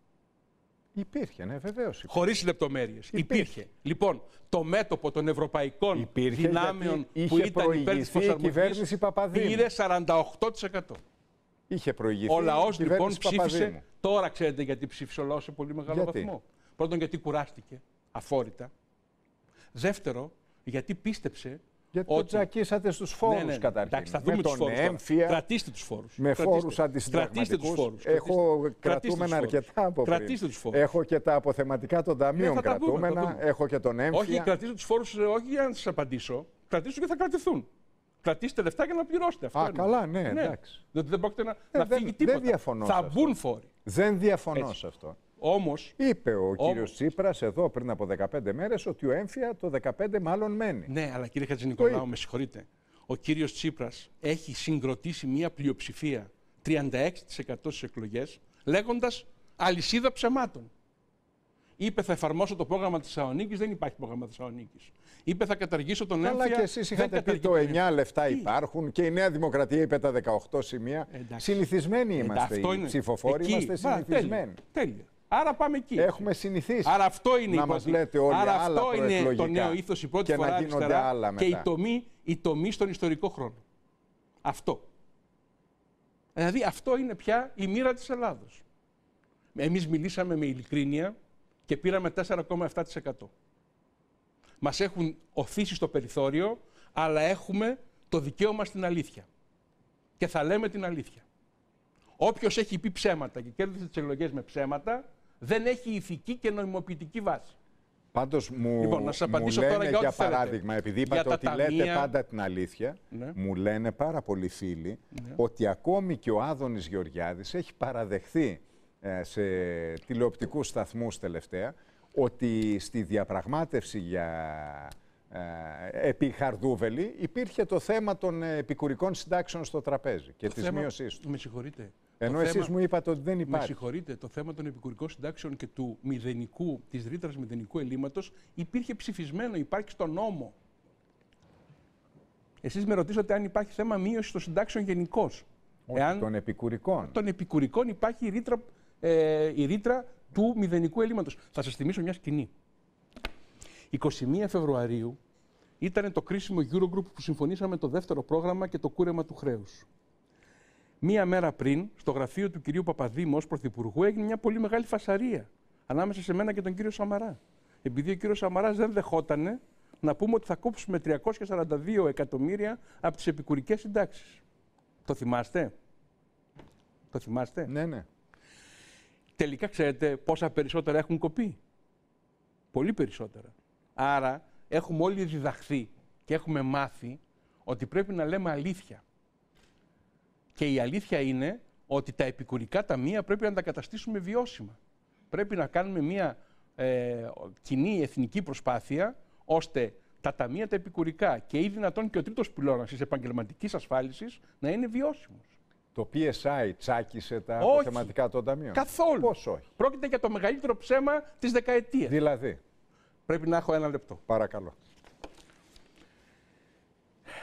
υπήρχε, ναι, βεβαίως. Χωρίς λεπτομέρειες. Υπήρχε. Λοιπόν, το μέτωπο των ευρωπαϊκών Υπήρχε δυνάμεων γιατί που είχε ήταν υπέρ της προηγηθεί η προσαρμογής κυβέρνηση Παπαδήμου. πήρε 48%. Είχε προηγηθεί. Ο λαός η κυβέρνηση λοιπόν ψήφισε. Παπαδήμου. Τώρα ξέρετε γιατί ψήφισε ο λαός σε πολύ μεγάλο Γιατί; βαθμό. Πρώτον, γιατί κουράστηκε αφόρητα. Δεύτερο, γιατί πίστεψε Γιατί το ότι. τσακίσατε στους φόρους Ναι, ναι, καταρχήν. Εντάξει, θα δούμε με τους τον φόρους τώρα. έμφυα, Κρατήστε τους φόρους. με φόρους Κρατήστε τους αντισυνταγματικού. φόρους. Έχω Κρατήστε κρατούμενα τους φόρους. αρκετά από πριν. Κρατήστε τους φόρους. Έχω και τα αποθεματικά των ταμείων Ναι, θα τα δούμε, θα τα κρατούμενα. δούμε. Έχω και τον έμφυα. Όχι, κρατήστε τους φόρους, όχι για να σας απαντήσω. Κρατήστε και θα κρατηθούν. Κρατήστε λεφτά για να πληρώσετε. Αυτό Α, είναι. καλά, ναι, εντάξει. Διότι δεν πρόκειται να, Ε, να δεν- φύγει δεν τίποτα. διαφωνώ θα σε αυτό. μπουν φόροι. Δεν διαφωνώ Έτσι. σε αυτό. Όμως, Είπε ο Όμως- κύριος Τσίπρας εδώ πριν από 15 μέρες ότι ο έμφυα το 15 μάλλον μένει. ναι, αλλά κύριε Το Χατζηνικολάου, είπε. με συγχωρείτε. Ο κύριος Τσίπρας έχει συγκροτήσει μια πλειοψηφία 36% στις εκλογές, λέγοντας αλυσίδα ψεμάτων. Είπε θα εφαρμόσω το πρόγραμμα της Θεσσαλονίκης, δεν υπάρχει πρόγραμμα Θεσσαλονίκης. Είπε θα καταργήσω τον έμφυα. Αλλά και εσείς είχατε πει το 9 λεφτά υπάρχουν και η Νέα Δημοκρατία είπε τα 18 σημεία. Εντάξει. Συνηθισμένοι είμαστε. οι ψηφοφόροι είμαστε συνηθισμένοι. Τέλεια. Άρα πάμε εκεί. Έχουμε συνηθίσει. Άρα αυτό είναι να μας λέτε όλοι Άρα άλλα αυτό είναι το νέο ήθος η πρώτη και φορά να γίνονται άλλα μετά. και η τομή, η τομή στον ιστορικό χρόνο. Αυτό. Δηλαδή αυτό είναι πια η μοίρα της Ελλάδος. Εμείς μιλήσαμε με ειλικρίνεια και πήραμε 4,7%. Μας έχουν οθήσει στο περιθώριο, αλλά έχουμε το δικαίωμα στην αλήθεια. Και θα λέμε την αλήθεια. Όποιος έχει πει ψέματα και κέρδισε τις εκλογές με ψέματα, δεν έχει ηθική και νοημοποιητική βάση. Πάντως μου, λοιπόν, να απαντήσω μου λένε τώρα για, για παράδειγμα, επειδή είπατε ότι λέτε πάντα την αλήθεια, ναι. μου λένε πάρα πολλοί φίλοι ναι. ότι ακόμη και ο Άδωνης Γεωργιάδης έχει παραδεχθεί ε, σε τηλεοπτικούς σταθμούς τελευταία ότι στη διαπραγμάτευση για ε, επί Χαρδούβελη υπήρχε το θέμα των επικουρικών συντάξεων στο τραπέζι και της μείωσής του. Με συγχωρείτε. Ενώ εσείς μου είπατε ότι δεν υπάρχει. Με συγχωρείτε, το θέμα των επικουρικών συντάξεων και του μηδενικού, της ρήτρας μηδενικού ελλείμματος υπήρχε ψηφισμένο, υπάρχει στο νόμο. Εσείς με ρωτήσατε αν υπάρχει θέμα μείωσης των συντάξεων γενικώ. Εάν των επικουρικών. Των επικουρικών υπάρχει η ρήτρα, ε, η ρήτρα του μηδενικού ελλείμματος. Θα σας θυμίσω μια σκηνή. 21 Φεβρουαρίου ήταν το κρίσιμο Eurogroup που συμφωνήσαμε το δεύτερο πρόγραμμα και το κούρεμα του χρέους. Μία μέρα πριν, στο γραφείο του κυρίου Παπαδήμου ως Πρωθυπουργού, έγινε μια πολύ μεγάλη φασαρία ανάμεσα σε μένα και τον κύριο Σαμαρά. Επειδή ο κύριος Σαμαράς δεν δεχότανε να πούμε ότι θα κόψουμε 342 εκατομμύρια από τις επικουρικές συντάξεις. Το θυμάστε; Το θυμάστε; Ναι, ναι. Τελικά ξέρετε πόσα περισσότερα έχουν κοπεί; Πολύ περισσότερα. Άρα έχουμε όλοι διδαχθεί και έχουμε μάθει ότι πρέπει να λέμε αλήθεια. Και η αλήθεια είναι ότι τα επικουρικά ταμεία πρέπει να τα καταστήσουμε βιώσιμα. Πρέπει να κάνουμε μια ε, κοινή εθνική προσπάθεια ώστε τα ταμεία τα επικουρικά και ή δυνατόν και ο τρίτος πυλώνας της επαγγελματικής ασφάλισης να είναι βιώσιμος. Το PSI τσάκισε τα όχι, θεματικά των ταμείων; Καθόλου. Πώς όχι; Πρόκειται για το μεγαλύτερο ψέμα της δεκαετίας. Δηλαδή. Πρέπει να έχω ένα λεπτό. Παρακαλώ.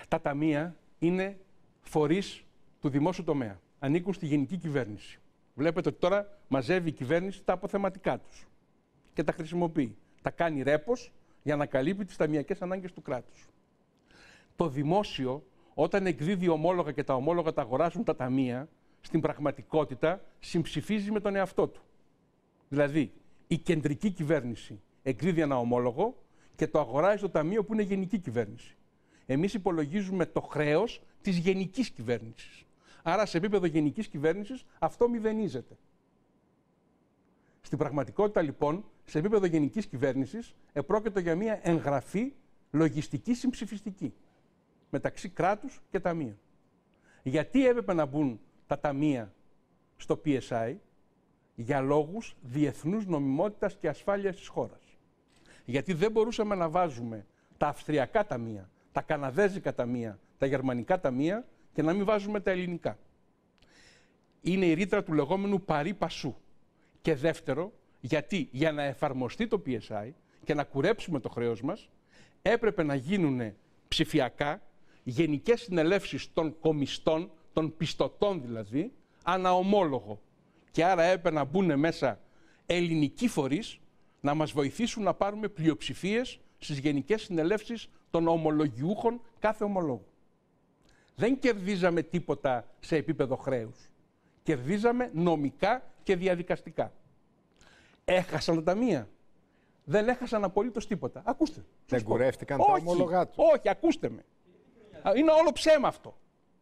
Τα ταμεία είναι φορείς του δημόσιου τομέα. Ανήκουν στη γενική κυβέρνηση. Βλέπετε ότι τώρα μαζεύει η κυβέρνηση τα αποθεματικά τους και τα χρησιμοποιεί. Τα κάνει ρέπος για να καλύπτει τις ταμιακές ανάγκες του κράτους. Το δημόσιο, όταν εκδίδει ομόλογα και τα ομόλογα τα αγοράζουν τα ταμεία, στην πραγματικότητα συμψηφίζει με τον εαυτό του. Δηλαδή, η κεντρική κυβέρνηση εκδίδει ένα ομόλογο και το αγοράζει το ταμείο που είναι γενική κυβέρνηση. Εμείς υπολογίζουμε το χρέος της γενικής κυβέρνησης. Άρα σε επίπεδο γενικής κυβέρνησης αυτό μηδενίζεται. Στην πραγματικότητα λοιπόν, σε επίπεδο γενικής κυβέρνησης, επρόκειτο για μια εγγραφή λογιστική συμψηφιστική μεταξύ κράτους και ταμεία. Γιατί έπρεπε να μπουν τα ταμεία στο PSI, για λόγους διεθνούς νομιμότητας και ασφάλειας της χώρας. Γιατί δεν μπορούσαμε να βάζουμε τα αυστριακά ταμεία, τα καναδέζικα ταμεία, τα γερμανικά ταμεία και να μην βάζουμε τα ελληνικά. Είναι η ρήτρα του λεγόμενου παρή πασού. Και δεύτερο, γιατί για να εφαρμοστεί το PSI και να κουρέψουμε το χρέος μας, έπρεπε να γίνουν ψηφιακά γενικές συνελεύσεις των κομιστών, των πιστωτών δηλαδή, αναομόλογο. Και άρα έπρεπε να μπουν μέσα ελληνικοί φορείς να μας βοηθήσουν να πάρουμε πλειοψηφίες στις γενικές συνελεύσεις των ομολογιούχων κάθε ομολόγου δεν κερδίζαμε τίποτα σε επίπεδο χρέους. Κερδίζαμε νομικά και διαδικαστικά. Έχασαν τα ταμεία. Δεν έχασαν απολύτως τίποτα. Ακούστε. Δεν κουρεύτηκαν τα ομόλογά τους. Όχι, ακούστε με. Είναι όλο ψέμα αυτό.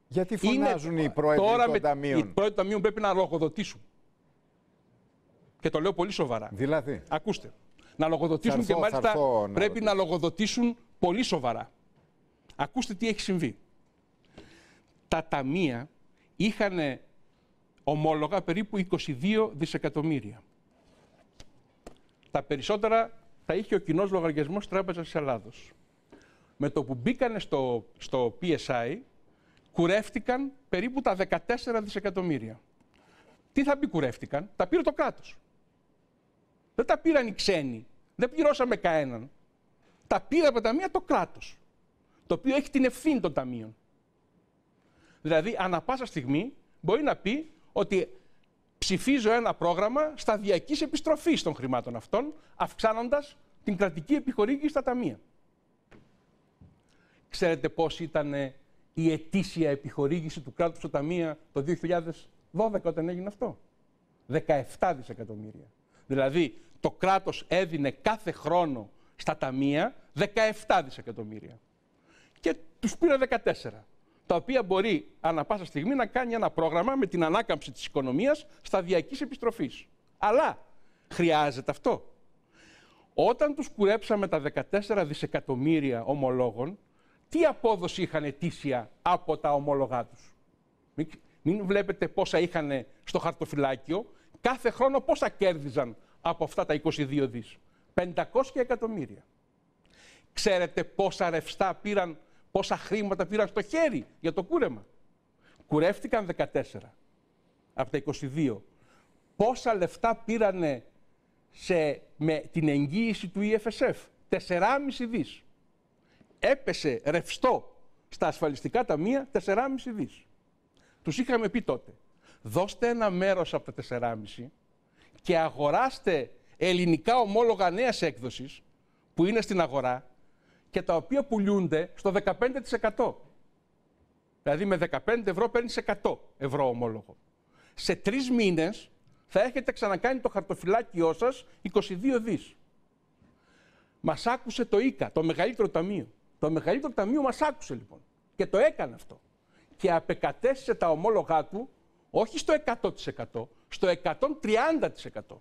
Γιατί φωνάζουν είναι... οι πρόεδροι Τώρα των με... ταμείων; Οι πρόεδροι των ταμείων πρέπει να λογοδοτήσουν. Και το λέω πολύ σοβαρά. Δηλαδή. Ακούστε. Να λογοδοτήσουν και μάλιστα πρέπει να λογοδοτήσουν πολύ σοβαρά. Ακούστε τι έχει συμβεί τα ταμεία είχαν ομόλογα περίπου 22 δισεκατομμύρια. Τα περισσότερα τα είχε ο κοινός λογαριασμός Τράπεζας τη Ελλάδος. Με το που μπήκαν στο, στο PSI, κουρεύτηκαν περίπου τα 14 δισεκατομμύρια. Τι θα πει κουρεύτηκαν, τα πήρε το κράτος. Δεν τα πήραν οι ξένοι. Δεν πληρώσαμε κανέναν. Τα πήρε από τα ταμεία το κράτος. Το οποίο έχει την ευθύνη των ταμείων. Δηλαδή, ανα πάσα στιγμή μπορεί να πει ότι ψηφίζω ένα πρόγραμμα σταδιακής επιστροφής των χρημάτων αυτών, αυξάνοντας την κρατική επιχορήγηση στα ταμεία. Ξέρετε πώς ήταν η ετήσια επιχορήγηση του κράτους στα ταμεία το 2012 όταν έγινε αυτό; 17 δισεκατομμύρια. Δηλαδή το κράτος έδινε κάθε χρόνο στα ταμεία 17 δισεκατομμύρια. Και τους πήρε 14 τα οποία μπορεί ανα πάσα στιγμή να κάνει ένα πρόγραμμα με την ανάκαμψη της οικονομίας σταδιακής επιστροφής. Αλλά χρειάζεται αυτό. Όταν τους κουρέψαμε τα 14 δισεκατομμύρια ομολόγων, τι απόδοση είχαν ετήσια από τα ομόλογά τους; Μην, βλέπετε πόσα είχαν στο χαρτοφυλάκιο, κάθε χρόνο πόσα κέρδιζαν από αυτά τα 22 δις; 500 εκατομμύρια. Ξέρετε πόσα ρευστά πήραν, πόσα χρήματα πήραν στο χέρι για το κούρεμα. Κουρεύτηκαν 14 από τα 22. Πόσα λεφτά πήρανε σε, με την εγγύηση του EFSF. 4,5 δις. Έπεσε ρευστό στα ασφαλιστικά ταμεία 4,5 δις. Τους είχαμε πει τότε, δώστε ένα μέρος από τα 4,5 και αγοράστε ελληνικά ομόλογα νέας έκδοσης που είναι στην αγορά και τα οποία πουλούνται στο 15%. Δηλαδή με 15 ευρώ παίρνεις 100 ευρώ ομόλογο. Σε τρεις μήνες θα έχετε ξανακάνει το χαρτοφυλάκιό σας 22 δις. Μας άκουσε το ΙΚΑ, το μεγαλύτερο ταμείο. Το μεγαλύτερο ταμείο μας άκουσε λοιπόν και το έκανε αυτό. Και απεκατέστησε τα ομόλογά του όχι στο 100%, στο 130%.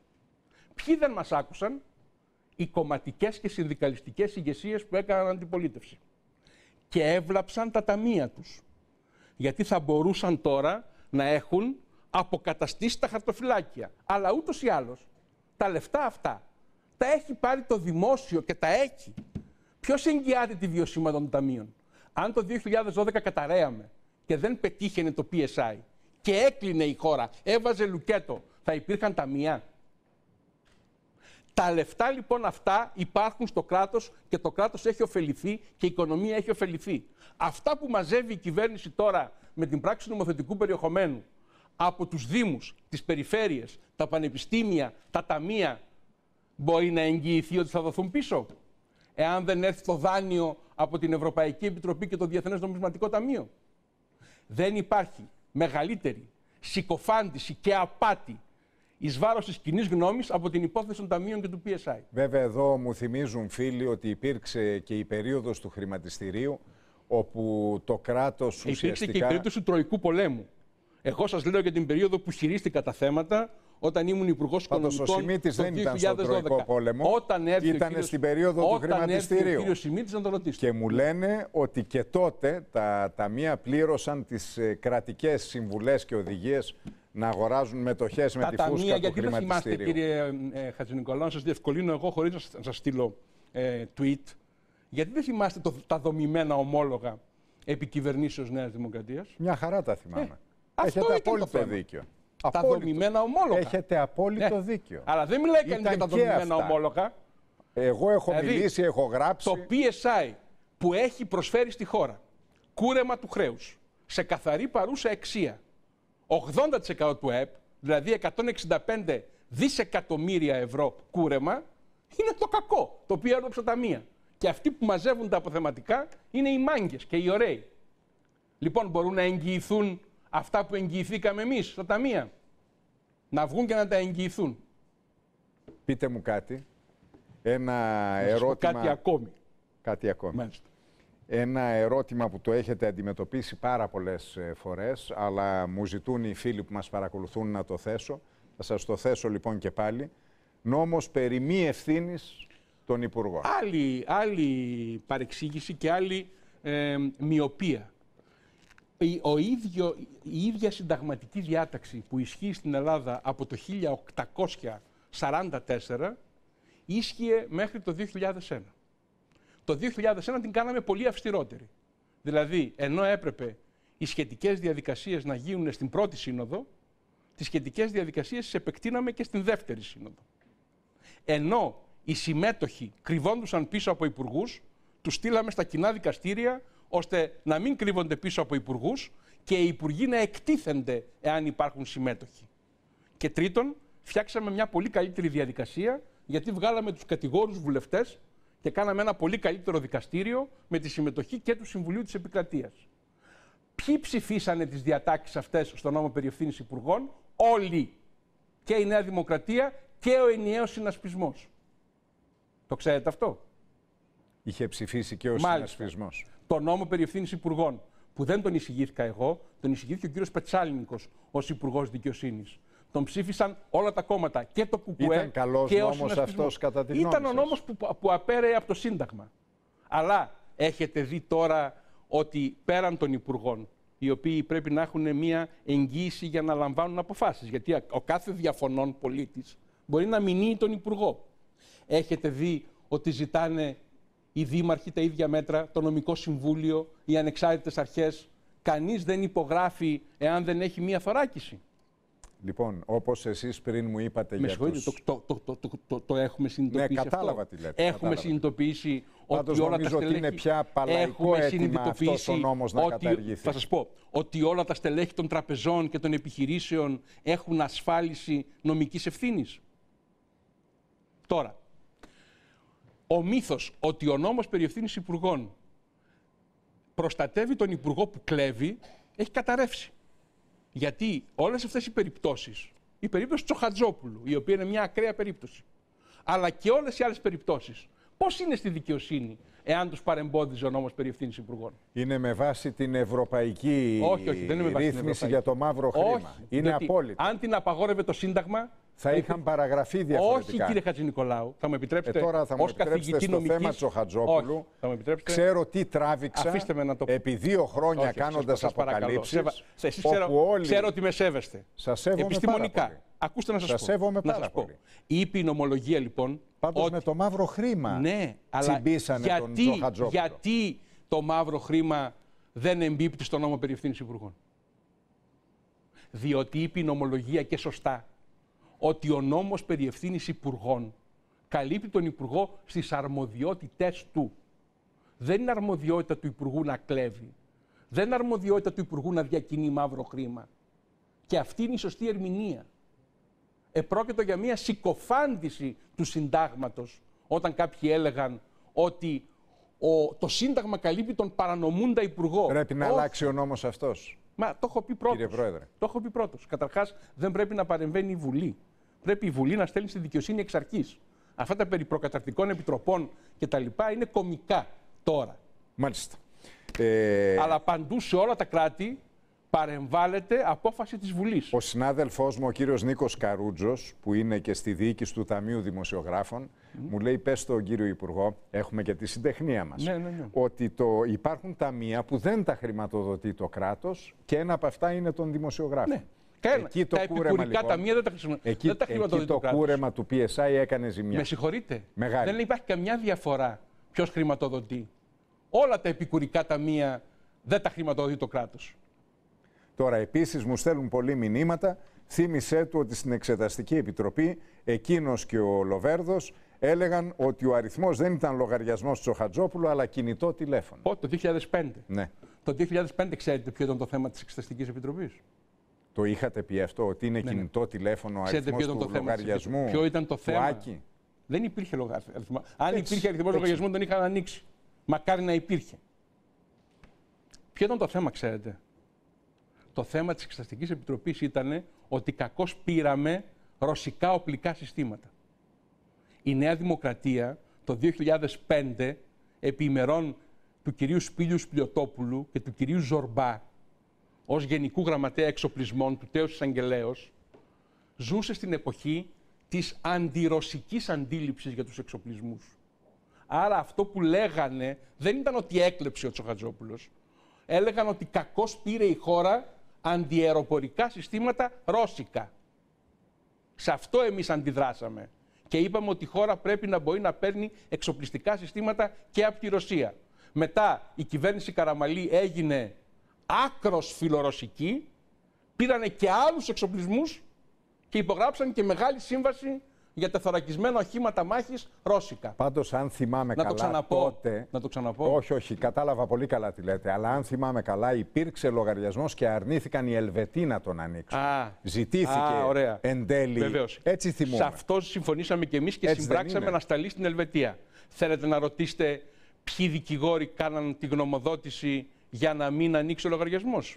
Ποιοι δεν μας άκουσαν, οι κομματικές και συνδικαλιστικές ηγεσίες που έκαναν αντιπολίτευση. Και έβλαψαν τα ταμεία τους. Γιατί θα μπορούσαν τώρα να έχουν αποκαταστήσει τα χαρτοφυλάκια. Αλλά ούτως ή άλλως τα λεφτά αυτά τα έχει πάρει το δημόσιο και τα έχει. Ποιος εγγυάται τη βιωσιμότητα των ταμείων; Αν το 2012 καταραίαμε και δεν πετύχαινε το PSI και έκλεινε η χώρα, έβαζε λουκέτο, θα υπήρχαν ταμεία; Τα λεφτά λοιπόν αυτά υπάρχουν στο κράτος και το κράτος έχει ωφεληθεί και η οικονομία έχει ωφεληθεί. Αυτά που μαζεύει η κυβέρνηση τώρα με την πράξη νομοθετικού περιεχομένου από τους Δήμους, τις περιφέρειες, τα πανεπιστήμια, τα ταμεία, μπορεί να εγγυηθεί ότι θα δοθούν πίσω; Εάν δεν έρθει το δάνειο από την Ευρωπαϊκή Επιτροπή και το Διεθνές Νομισματικό Ταμείο; Δεν υπάρχει μεγαλύτερη συκοφάντηση και απάτη εις βάρος της κοινή γνώμης από την υπόθεση των ταμείων και του PSI. Βέβαια, εδώ μου θυμίζουν φίλοι ότι υπήρξε και η περίοδος του χρηματιστηρίου όπου το κράτος ουσιαστικά. Υπήρξε και η περίοδος του Τροϊκού πολέμου. Εγώ σας λέω για την περίοδο που χειρίστηκα τα θέματα όταν ήμουν υπουργός Οικονομικών. Ο Σιμίτης δεν ήταν στον Τροϊκό πόλεμο. Όταν έρθει ήταν κύριος, στην περίοδο του χρηματιστηρίου. Ο Σιμίτης να τον ρωτήσει. Και μου λένε ότι και τότε τα ταμεία πλήρωσαν τις ε, κρατικές συμβουλές και οδηγίες να αγοράζουν μετοχές με τη φούσκα ταμεία, του γιατί δεν θυμάστε, κύριε ε, Χατζηνικολάου, να σας διευκολύνω εγώ χωρίς να σας στείλω ε, tweet. Γιατί δεν θυμάστε το, τα δομημένα ομόλογα επί κυβερνήσεως Νέας Δημοκρατίας; Μια χαρά τα θυμάμαι. Ε, Έχετε απόλυτο δίκιο. Τα απόλυτο. δομημένα ομόλογα. Έχετε απόλυτο ναι. δίκιο. Αλλά δεν μιλάει κανείς για τα δομημένα ομόλογα. Εγώ έχω δηλαδή, μιλήσει, έχω γράψει. Το PSI που έχει προσφέρει στη χώρα κούρεμα του χρέους σε καθαρή παρούσα εξία 80% του ΕΠ, δηλαδή 165 δισεκατομμύρια ευρώ κούρεμα, είναι το κακό, το οποίο έδωψε τα ταμεία. Και αυτοί που μαζεύουν τα αποθεματικά είναι οι μάγκες και οι ωραίοι. Λοιπόν, μπορούν να εγγυηθούν αυτά που εγγυηθήκαμε εμείς στα ταμεία. Να βγουν και να τα εγγυηθούν. Πείτε μου κάτι. Ένα ερώτημα... Κάτι ακόμη. Κάτι ακόμη. Ένα ερώτημα που το έχετε αντιμετωπίσει πάρα πολλές ε, φορές, αλλά μου ζητούν οι φίλοι που μας παρακολουθούν να το θέσω. Θα σας το θέσω λοιπόν και πάλι. Νόμος περί μη ευθύνης των Υπουργών. Άλλη, άλλη παρεξήγηση και άλλη ε, μοιοπία. Η, ο ίδιο, η ίδια συνταγματική διάταξη που ισχύει στην Ελλάδα από το 1844 ίσχυε μέχρι το 2001. Το 2001 την κάναμε πολύ αυστηρότερη. Δηλαδή, ενώ έπρεπε οι σχετικές διαδικασίες να γίνουν στην πρώτη σύνοδο, τις σχετικές διαδικασίες τις επεκτείναμε και στην δεύτερη σύνοδο. Ενώ οι συμμέτοχοι κρυβόντουσαν πίσω από υπουργούς, τους στείλαμε στα κοινά δικαστήρια ώστε να μην κρύβονται πίσω από υπουργούς και οι υπουργοί να εκτίθενται εάν υπάρχουν συμμέτοχοι. Και τρίτον, φτιάξαμε μια πολύ καλύτερη διαδικασία γιατί βγάλαμε τους κατηγόρους βουλευτές και κάναμε ένα πολύ καλύτερο δικαστήριο με τη συμμετοχή και του Συμβουλίου της Επικρατείας. Ποιοι ψηφίσανε τις διατάξεις αυτές στο νόμο περί υπουργών, όλοι. Και η Νέα Δημοκρατία και ο ενιαίος συνασπισμός. Το ξέρετε αυτό; Είχε ψηφίσει και ο συνασπισμός. Το νόμο περί υπουργών, που δεν τον εισηγήθηκα εγώ, τον εισηγήθηκε ο κύριος Πετσάλινικος ως υπουργός Δικαιοσύνης. Τον ψήφισαν όλα τα κόμματα και το ΚΚΕ Ήταν καλός και νόμος αυτός κατά την Ήταν ο νόμος που, που απέραιε από το Σύνταγμα. Αλλά έχετε δει τώρα ότι πέραν των υπουργών, οι οποίοι πρέπει να έχουν μια εγγύηση για να λαμβάνουν αποφάσεις, γιατί ο κάθε διαφωνών πολίτης μπορεί να μηνύει τον υπουργό. Έχετε δει ότι ζητάνε οι δήμαρχοι τα ίδια μέτρα, το νομικό συμβούλιο, οι ανεξάρτητες αρχές. Κανείς δεν υπογράφει εάν δεν έχει μία θωράκιση. Λοιπόν, όπως εσείς πριν μου είπατε με για τους... το, το, το, το, το, το έχουμε συνειδητοποιήσει. Ναι, κατάλαβα αυτό. τι λέτε. Έχουμε κατάλαβα. συνειδητοποιήσει Πάντως, ότι όλα τα στελέχη. Ότι είναι πια παλαϊκό αίτημα αυτός ο νόμος να ότι, καταργηθεί. Θα σας πω ότι όλα τα στελέχη των τραπεζών και των επιχειρήσεων έχουν ασφάλιση νομικής ευθύνης. Τώρα, ο μύθος ότι ο νόμος περί ευθύνης υπουργών προστατεύει τον υπουργό που κλέβει έχει καταρρεύσει. Γιατί όλες αυτές οι περιπτώσεις, η περίπτωση του Τσοχατζόπουλου, η οποία είναι μια ακραία περίπτωση, αλλά και όλες οι άλλες περιπτώσεις, πώς είναι στη δικαιοσύνη εάν τους παρεμπόδιζε ο νόμος περί ευθύνης υπουργών; Είναι με βάση την ευρωπαϊκή όχι, όχι, δεν είναι με βάση ρύθμιση την για το μαύρο χρήμα. Όχι, είναι απόλυτο. Αν την απαγόρευε το Σύνταγμα, θα είχαν παραγραφεί διαφορετικά. Όχι, κύριε Χατζη Νικολάου. Θα μου επιτρέψετε. Ε, τώρα θα μου επιτρέψετε στο νομικής... θέμα Τσοχατζόπουλου. θα μου επιτρέψετε... Ξέρω τι τράβηξα Αφήστε με να το... επί δύο χρόνια κάνοντας αποκαλύψεις. Εσεί ξέρω, όλοι... ξέρω ότι με σέβεστε. Σας σέβομαι Επιστημονικά. Πάρα πολύ. Ακούστε να σας πω. σέβομαι να πάρα σας πω. πολύ. Είπε η νομολογία λοιπόν. Πάντως ότι... με το μαύρο χρήμα ναι, αλλά τσιμπήσανε γιατί, τον Τσοχατζόπουλο. Γιατί το μαύρο χρήμα δεν εμπίπτει στο νόμο περί υπουργών; Διότι είπε η νομολογία και σωστά ότι ο νόμος περί ευθύνης υπουργών καλύπτει τον υπουργό στις αρμοδιότητες του. Δεν είναι αρμοδιότητα του υπουργού να κλέβει. Δεν είναι αρμοδιότητα του υπουργού να διακινεί μαύρο χρήμα. Και αυτή είναι η σωστή ερμηνεία. Επρόκειτο για μια συκοφάντηση του συντάγματος όταν κάποιοι έλεγαν ότι ο, το Σύνταγμα καλύπτει τον παρανομούντα υπουργό. Πρέπει να Όχι. αλλάξει ο νόμος αυτός. Μα το έχω πει πρώτος. Κύριε Πρόεδρε. Το έχω πει πρώτος. Καταρχάς, δεν πρέπει να παρεμβαίνει η Βουλή. Πρέπει η Βουλή να στέλνει στη δικαιοσύνη εξ αρχής. Αυτά τα περί προκαταρτικών επιτροπών κτλ. είναι κομικά τώρα. Μάλιστα. Ε... Αλλά παντού σε όλα τα κράτη παρεμβάλλεται απόφαση της Βουλής. Ο συνάδελφός μου, ο κύριος Νίκος Καρούτζος, που είναι και στη διοίκηση του Ταμείου Δημοσιογράφων, μου λέει πες στον κύριο Υπουργό, έχουμε και τη συντεχνία μας, ναι, ναι, ναι. ότι το, υπάρχουν ταμεία που δεν τα χρηματοδοτεί το κράτος και ένα από αυτά είναι των δημοσιογράφων. Ναι. Εκεί το τα κούρεμα, λοιπόν, ταμεία δεν τα, χρησιμο... εκεί, δεν τα χρηματοδοτεί το, το κούρεμα του PSI έκανε ζημιά. Με συγχωρείτε. Μεγάλη. Δεν υπάρχει καμιά διαφορά ποιος χρηματοδοτεί. Όλα τα επικουρικά ταμεία δεν τα χρηματοδοτεί το κράτος. Τώρα, επίσης μου στέλνουν πολλοί μηνύματα. Θύμησέ του ότι στην Εξεταστική Επιτροπή εκείνος και ο Λοβέρδος έλεγαν ότι ο αριθμός δεν ήταν λογαριασμός του Χατζόπουλου, αλλά κινητό τηλέφωνο. Πότε, το 2005. Ναι. Το 2005 ξέρετε ποιο ήταν το θέμα της Εξεταστικής Επιτροπής; Το είχατε πει αυτό, ότι είναι ναι, κινητό ναι. τηλέφωνο αριθμός του το λογαριασμού Ποιο ήταν το θέμα; Άκη; Δεν υπήρχε λογαριασμός. Αν υπήρχε αριθμός λογαριασμού, τον είχαν ανοίξει. Μακάρι να υπήρχε. Ποιο ήταν το θέμα, ξέρετε; Το θέμα της Εξεταστικής Επιτροπής ήταν ότι κακώς πήραμε ρωσικά οπλικά συστήματα. Η Νέα Δημοκρατία το 2005, επί ημερών του κυρίου Σπίλιου Σπλιωτόπουλου και του κυρίου Ζορμπά, ως Γενικού Γραμματέα Εξοπλισμών του Τέος Αγγελέως, ζούσε στην εποχή της αντιρωσικής αντίληψης για τους εξοπλισμούς. Άρα αυτό που λέγανε δεν ήταν ότι έκλεψε ο Τσοχατζόπουλος. Έλεγαν ότι κακώς πήρε η χώρα αντιεροπορικά συστήματα ρώσικα. Σε αυτό εμείς αντιδράσαμε. Και είπαμε ότι η χώρα πρέπει να μπορεί να παίρνει εξοπλιστικά συστήματα και από τη Ρωσία. Μετά η κυβέρνηση Καραμαλή έγινε άκρος φιλορωσική, πήρανε και άλλους εξοπλισμούς και υπογράψαν και μεγάλη σύμβαση για τεθωρακισμένα οχήματα μάχης ρώσικα. Πάντως, αν θυμάμαι να καλά. Το ξαναπώ. Τότε... Να το ξαναπώ. Όχι, όχι, κατάλαβα πολύ καλά τι λέτε. Αλλά αν θυμάμαι καλά, υπήρξε λογαριασμός και αρνήθηκαν οι Ελβετοί να τον ανοίξουν. Α, Ζητήθηκε α, ωραία. εν τέλει. Βεβαίως. Έτσι θυμούμαι. Σε αυτό συμφωνήσαμε και εμείς και Έτσι δεν συμπράξαμε είναι. να σταλεί στην Ελβετία. Θέλετε να ρωτήσετε ποιοι δικηγόροι κάναν τη γνωμοδότηση για να μην ανοίξει ο λογαριασμός;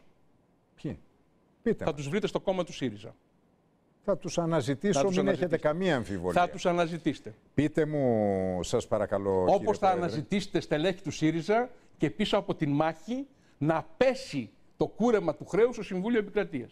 Ποιοι; Πείτε. Θα μας. τους βρείτε στο κόμμα του ΣΥΡΙΖΑ. Θα τους αναζητήσω, Θα τους μην έχετε αναζητήσετε. καμία αμφιβολία. Θα τους αναζητήσετε. Πείτε μου, σας παρακαλώ, Όπως κύριε θα Πρόεδρε. αναζητήσετε στελέχη του ΣΥΡΙΖΑ και πίσω από την μάχη να πέσει το κούρεμα του χρέους στο Συμβούλιο Επικρατείας.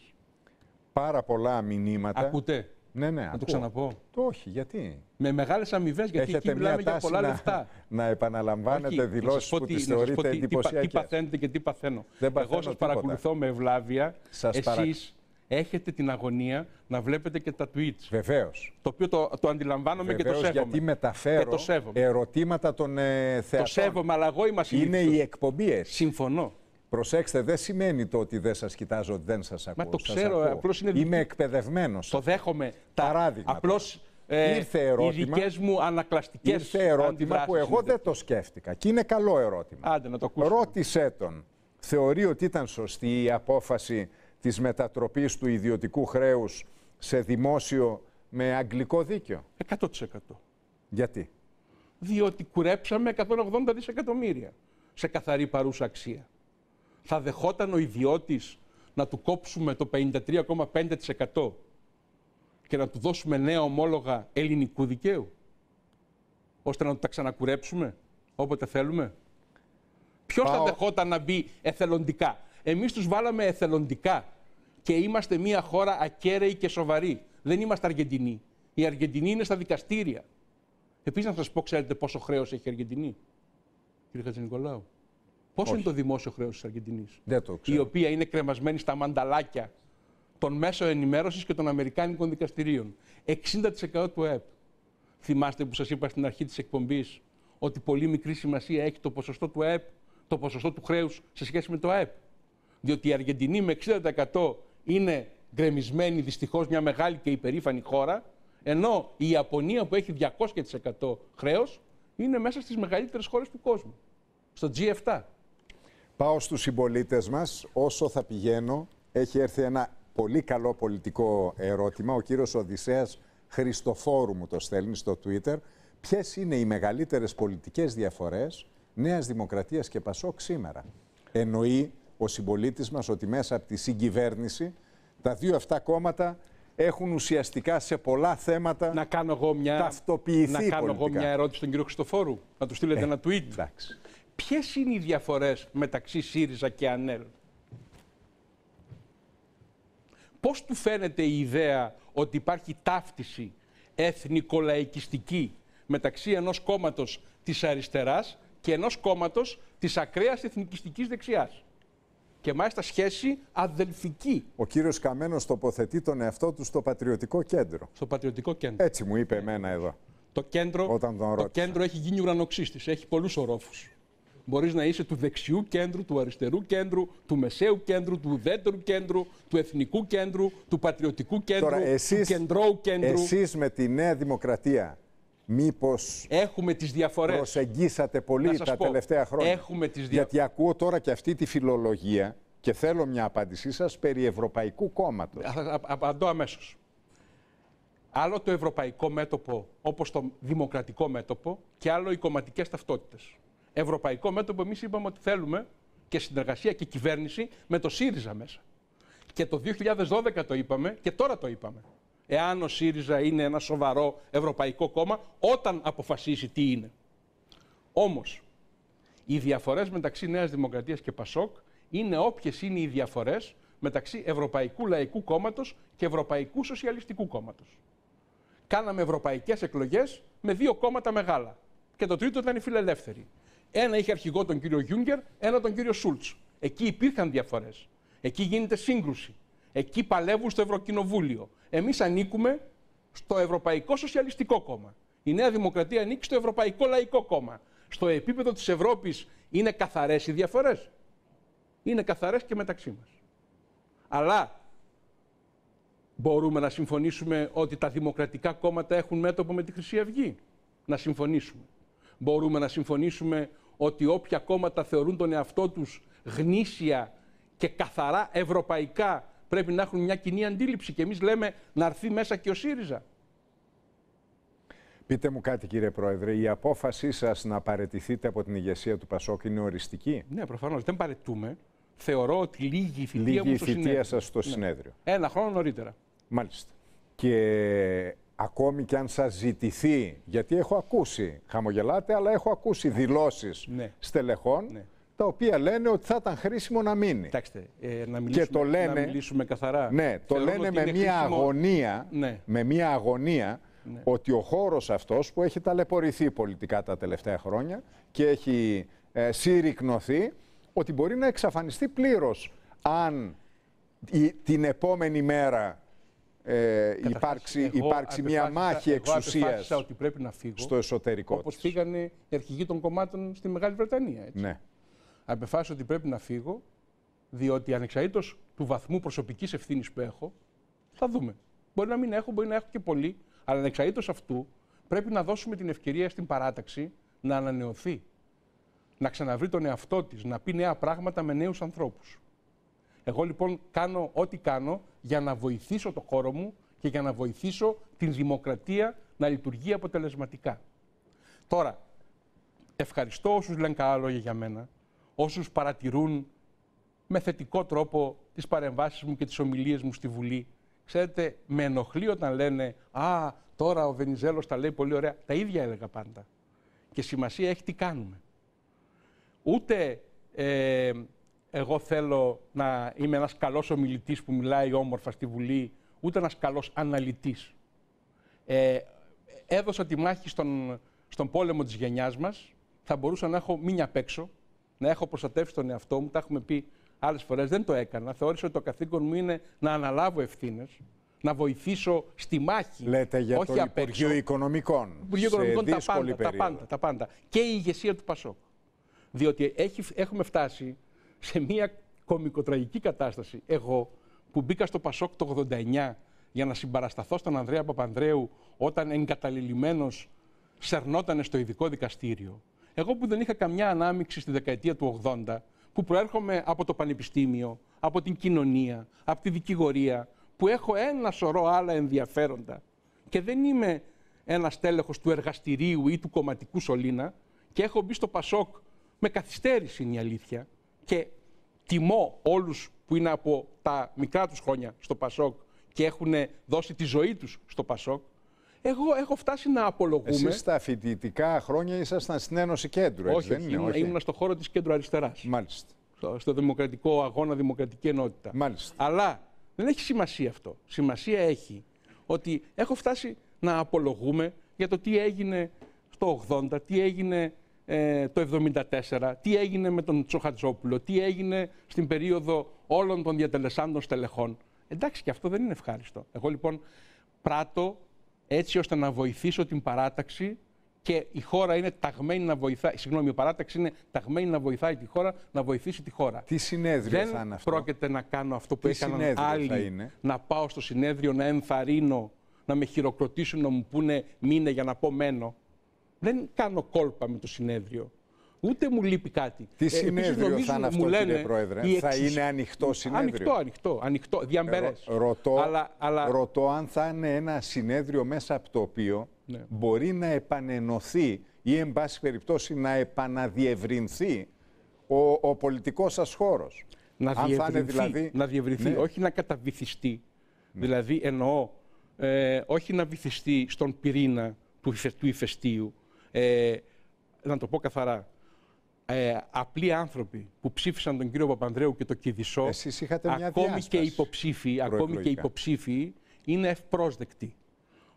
Πάρα πολλά μηνύματα. Ακούτε; Ναι, ναι, Να το ακούω. ξαναπώ. Το όχι, γιατί; Με μεγάλες αμοιβές, γιατί Έχετε εκεί μια μιλάμε για τάση πολλά να, λεφτά. να επαναλαμβάνετε Όχι, να δηλώσεις σας πω που τι- τις να σας πω θεωρείτε τι- τι, πα- τι εντυπωσιακές. παθαίνετε και τι παθαίνω. Δεν παθαίνω Εγώ σας τίποτα. παρακολουθώ με ευλάβεια. Σας παρα- Εσείς έχετε την αγωνία να βλέπετε και τα tweets. Βεβαίως. Το οποίο το, το αντιλαμβάνομαι και το Βεβαίως, σέβομαι. γιατί μεταφέρω Και το σέβομαι. ερωτήματα των ε, Το θεατών. σέβομαι, αλλά εγώ είμαι Είναι ασυνήθιστος. η εκπομπή έτσι. Συμφωνώ. Προσέξτε, δεν σημαίνει το ότι δεν σας κοιτάζω, ότι δεν σας ακούω. το Σας ξέρω, ακούω. απλώς είναι δική- Είμαι εκπαιδευμένος. Το δέχομαι. Παράδειγμα Απλώς ε, Ήρθε ερώτημα. οι δικές μου ανακλαστικές Ήρθε ερώτημα αντιδράσεις που εγώ είναι δεν το σκέφτηκα. Και είναι καλό ερώτημα. Άντε να το ακούσουμε. Ρώτησέ τον. Θεωρεί ότι ήταν σωστή η απόφαση της μετατροπής του ιδιωτικού χρέους σε δημόσιο με αγγλικό δίκαιο. 100%. Γιατί; Διότι κουρέψαμε 180 δισεκατομμύρια σε καθαρή παρούσα αξία. Θα δεχόταν ο ιδιώτης να του κόψουμε το 53,5% και να του δώσουμε νέα ομόλογα ελληνικού δικαίου, ώστε να του τα ξανακουρέψουμε όποτε θέλουμε; Ποιος θα Πάω- δεχόταν να μπει εθελοντικά; Εμείς τους βάλαμε εθελοντικά και είμαστε μια χώρα ακέραιη και σοβαρή. Δεν είμαστε Αργεντινοί. Η Αργεντινή είναι στα δικαστήρια. Επίσης, να σας πω, ξέρετε πόσο χρέος έχει η Αργεντινή, κύριε Χατζηνικολάου; Πόσο είναι το δημόσιο χρέος της Αργεντινής, Δεν το η ξέρω. οποία είναι κρεμασμένη στα μανταλάκια των μέσων ενημέρωσης και των Αμερικάνικων δικαστηρίων. 60% του ΕΠ. Θυμάστε που σας είπα στην αρχή της εκπομπής ότι πολύ μικρή σημασία έχει το ποσοστό του ΕΠ, το ποσοστό του χρέους σε σχέση με το ΕΠ. Διότι η Αργεντινή με 60% είναι γκρεμισμένη δυστυχώς μια μεγάλη και υπερήφανη χώρα, ενώ η Ιαπωνία που έχει 200% χρέος είναι μέσα στις μεγαλύτερες χώρες του κόσμου. Στο G7. Πάω στους συμπολίτες μας. Όσο θα πηγαίνω, έχει έρθει ένα πολύ καλό πολιτικό ερώτημα. Ο κύριος Οδυσσέας Χριστοφόρου μου το στέλνει στο Twitter. Ποιες είναι οι μεγαλύτερες πολιτικές διαφορές Νέας Δημοκρατίας και Πασόκ σήμερα; Εννοεί ο συμπολίτης μας ότι μέσα από τη συγκυβέρνηση τα δύο αυτά κόμματα έχουν ουσιαστικά σε πολλά θέματα Να κάνω εγώ μια, ταυτοποιηθεί να κάνω εγώ πολιτικά. μια ερώτηση στον κύριο Χριστοφόρου. Να του στείλετε ένα tweet. Εντάξει. Ποιες είναι οι διαφορές μεταξύ ΣΥΡΙΖΑ και ΑΝΕΛ; Πώς του φαίνεται η ιδέα ότι υπάρχει ταύτιση εθνικολαϊκιστική μεταξύ ενός κόμματος της αριστεράς και ενός κόμματος της ακραίας εθνικιστικής δεξιάς; Και μάλιστα σχέση αδελφική Ο κύριος Καμένος τοποθετεί τον εαυτό του στο Πατριωτικό Κέντρο. στο Πατριωτικό Κέντρο. Έτσι μου είπε εμένα εδώ. Το κέντρο, Όταν τον το ρώτησα. κέντρο έχει γίνει ουρανοξύστης, έχει πολλούς ορόφους. Μπορείς να είσαι του δεξιού κέντρου, του αριστερού κέντρου, του μεσαίου κέντρου, του ουδέτερου κέντρου, του εθνικού κέντρου, του πατριωτικού κέντρου, Τώρα εσείς, του κεντρώου κέντρου. εσείς με τη Νέα Δημοκρατία μήπως Έχουμε τις διαφορές. προσεγγίσατε Να πολύ σας τα πω, τελευταία χρόνια. έχουμε τις δια- Γιατί ακούω τώρα και αυτή τη φιλολογία και θέλω μια απάντησή σας περί Ευρωπαϊκού Κόμματος. Α- α- Απαντώ αμέσως. Άλλο το ευρωπαϊκό μέτωπο, όπως το δημοκρατικό μέτωπο, και άλλο οι κομματικές ταυτότητες. Ευρωπαϊκό μέτωπο, εμείς είπαμε ότι θέλουμε και συνεργασία και κυβέρνηση με το ΣΥΡΙΖΑ μέσα. Και το 2012 το είπαμε και τώρα το είπαμε. Εάν ο ΣΥΡΙΖΑ είναι ένα σοβαρό ευρωπαϊκό κόμμα, όταν αποφασίσει τι είναι. Όμως, οι διαφορές μεταξύ Νέας Δημοκρατίας και Πασόκ είναι όποιες είναι οι διαφορές μεταξύ Ευρωπαϊκού Λαϊκού Κόμματος και Ευρωπαϊκού Σοσιαλιστικού Κόμματος. Κάναμε ευρωπαϊκές εκλογές με δύο κόμματα μεγάλα. Και το τρίτο ήταν οι φιλελεύθεροι. Ένα είχε αρχηγό τον κύριο Γιούγκερ, ένα τον κύριο Σούλτς. Εκεί υπήρχαν διαφορές. Εκεί γίνεται σύγκρουση. Εκεί παλεύουν στο Ευρωκοινοβούλιο. Εμείς ανήκουμε στο Ευρωπαϊκό Σοσιαλιστικό Κόμμα. Η Νέα Δημοκρατία ανήκει στο Ευρωπαϊκό Λαϊκό Κόμμα. Στο επίπεδο της Ευρώπης είναι καθαρές οι διαφορές; Είναι καθαρές και μεταξύ μας. Αλλά Μπορούμε να συμφωνήσουμε ότι τα δημοκρατικά κόμματα έχουν μέτωπο με τη Χρυσή Αυγή; Να συμφωνήσουμε. Μπορούμε να συμφωνήσουμε ότι όποια κόμματα θεωρούν τον εαυτό τους γνήσια και καθαρά ευρωπαϊκά πρέπει να έχουν μια κοινή αντίληψη και εμείς λέμε να έρθει μέσα και ο ΣΥΡΙΖΑ. Πείτε μου κάτι κύριε Πρόεδρε, η απόφασή σας να παρετηθείτε από την ηγεσία του Πασόκ είναι οριστική; Ναι, προφανώς δεν παρετούμε. Θεωρώ ότι λίγη η θητεία λίγη μου η στο θητεία συνέδριο. σας στο Ναι. συνέδριο. Ένα χρόνο νωρίτερα. Μάλιστα. Και ακόμη και αν σας ζητηθεί, γιατί έχω ακούσει, χαμογελάτε, αλλά έχω ακούσει δηλώσεις Ναι. στελεχών, Ναι. Τα οποία λένε ότι θα ήταν χρήσιμο να μείνει. Κοιτάξτε, ε, να, μιλήσουμε, το λένε- να μιλήσουμε καθαρά. Ναι, το Θεωρώ λένε ότι με είναι μια χρήσιμο- αγωνία, Ναι. με μια αγωνία Ναι. ότι ο χώρος αυτός που έχει ταλαιπωρηθεί πολιτικά τα τελευταία χρόνια και έχει ε, συρρυκνωθεί, ότι μπορεί να εξαφανιστεί πλήρως αν η- την επόμενη μέρα ε, Καταρχάς, υπάρξει, εγώ υπάρξει μια απεφάσισα- μάχη εγώ εξουσίας απεφάσισα ότι πρέπει να φύγω, στο εσωτερικό όπως της. φύγανε οι αρχηγοί των κομμάτων στη Μεγάλη Βρετανία. Έτσι. Ναι. Απεφάσισα ότι πρέπει να φύγω, διότι ανεξαρτήτως του βαθμού προσωπικής ευθύνης που έχω, θα δούμε. Μπορεί να μην έχω, μπορεί να έχω και πολύ, αλλά ανεξαρτήτως αυτού πρέπει να δώσουμε την ευκαιρία στην παράταξη να ανανεωθεί. Να ξαναβρει τον εαυτό της, να πει νέα πράγματα με νέους ανθρώπους. Εγώ λοιπόν κάνω ό,τι κάνω για να βοηθήσω το χώρο μου και για να βοηθήσω την δημοκρατία να λειτουργεί αποτελεσματικά. Τώρα, ευχαριστώ όσους λένε καλά λόγια για μένα, όσους παρατηρούν με θετικό τρόπο τις παρεμβάσεις μου και τις ομιλίες μου στη Βουλή. Ξέρετε, με ενοχλεί όταν λένε «Α, τώρα ο Βενιζέλος τα λέει πολύ ωραία». Τα ίδια έλεγα πάντα. Και σημασία έχει τι κάνουμε. Ούτε ε, εγώ θέλω να είμαι ένας καλός ομιλητής που μιλάει όμορφα στη Βουλή, ούτε ένας καλός αναλυτής. Ε, έδωσα τη μάχη στον, στον πόλεμο της γενιάς μας. Θα μπορούσα να έχω μείνει απ' έξω, να έχω προστατεύσει τον εαυτό μου. Τα έχουμε πει άλλες φορές, δεν το έκανα. Θεώρησα ότι το καθήκον μου είναι να αναλάβω ευθύνες, να βοηθήσω στη μάχη. Λέτε για όχι το απ' έξω. Υπουργείο Οικονομικών. Υπουργείο σε Οικονομικών τα δύσκολη πάντα, τα περίοδο. πάντα, τα πάντα. Και η ηγεσία του Πασόκ. Διότι έχει, έχουμε φτάσει σε μια κομικοτραγική κατάσταση. Εγώ που μπήκα στο Πασόκ το 89 για να συμπαρασταθώ στον Ανδρέα Παπανδρέου όταν εγκαταλελειμμένος σερνότανε στο ειδικό δικαστήριο. Εγώ που δεν είχα καμιά ανάμειξη στη δεκαετία του 80, που προέρχομαι από το πανεπιστήμιο, από την κοινωνία, από τη δικηγορία, που έχω ένα σωρό άλλα ενδιαφέροντα και δεν είμαι ένας τέλεχος του εργαστηρίου ή του κομματικού σωλήνα και έχω μπει στο Πασόκ με καθυστέρηση είναι η αλήθεια και τιμώ όλους που είναι από τα μικρά τους χρόνια στο Πασόκ και έχουν δώσει τη ζωή τους στο Πασόκ. Εγώ έχω φτάσει να απολογούμε. Εσείς στα φοιτητικά χρόνια ήσασταν στην Ένωση Κέντρου, έτσι όχι, δεν όχι, είναι, ήμουν, όχι. ήμουν στο χώρο της κέντρου αριστεράς. Μάλιστα. Στο, στο δημοκρατικό αγώνα, δημοκρατική ενότητα. Μάλιστα. Αλλά δεν έχει σημασία αυτό. Σημασία έχει ότι έχω φτάσει να απολογούμε για το τι έγινε στο 80, τι έγινε ε, το 74, τι έγινε με τον Τσοχατζόπουλο, τι έγινε στην περίοδο όλων των διατελεσάντων στελεχών. Εντάξει, και αυτό δεν είναι ευχάριστο. Εγώ λοιπόν πράττω έτσι ώστε να βοηθήσω την παράταξη και η χώρα είναι ταγμένη να βοηθάει, συγγνώμη, η παράταξη είναι ταγμένη να βοηθάει τη χώρα, να βοηθήσει τη χώρα. Τι συνέδριο Δεν θα είναι αυτό; πρόκειται να κάνω αυτό που Τι έκαναν συνέδριο θα άλλοι, είναι; να πάω στο συνέδριο, να ενθαρρύνω, να με χειροκροτήσουν, να μου πούνε μήνε για να πω μένω. Δεν κάνω κόλπα με το συνέδριο. Ούτε μου λείπει κάτι. Τι Ε, επίσης συνέδριο νομίζουν- θα είναι αυτό, μου λένε, κύριε Πρόεδρε, η θα εξουσ- είναι ανοιχτό συνέδριο; Ανοιχτό, ανοιχτό, ανοιχτό, διαμπερές. Ρω- ρωτώ, αλλά, αλλά ρωτώ αν θα είναι ένα συνέδριο μέσα από το οποίο Ναι. μπορεί να επανενωθεί ή εν πάση περιπτώσει να επαναδιευρυνθεί ο, ο πολιτικός σας χώρος. να αν θα είναι διευρυνθεί, δηλαδή... να διευρυνθεί Ναι. όχι να καταβυθιστεί. Δηλαδή εννοώ, ε, όχι να βυθιστεί στον πυρήνα του, ηφε- του ηφαιστείου. Ε, να το πω καθαρά. Ε, απλοί άνθρωποι που ψήφισαν τον κύριο Παπανδρέου και το Κηδισό, Εσείς είχατε μια ακόμη και διάσπαση υποψήφοι, ακόμη και προεκλογικά. υποψήφοι, είναι ευπρόσδεκτοι.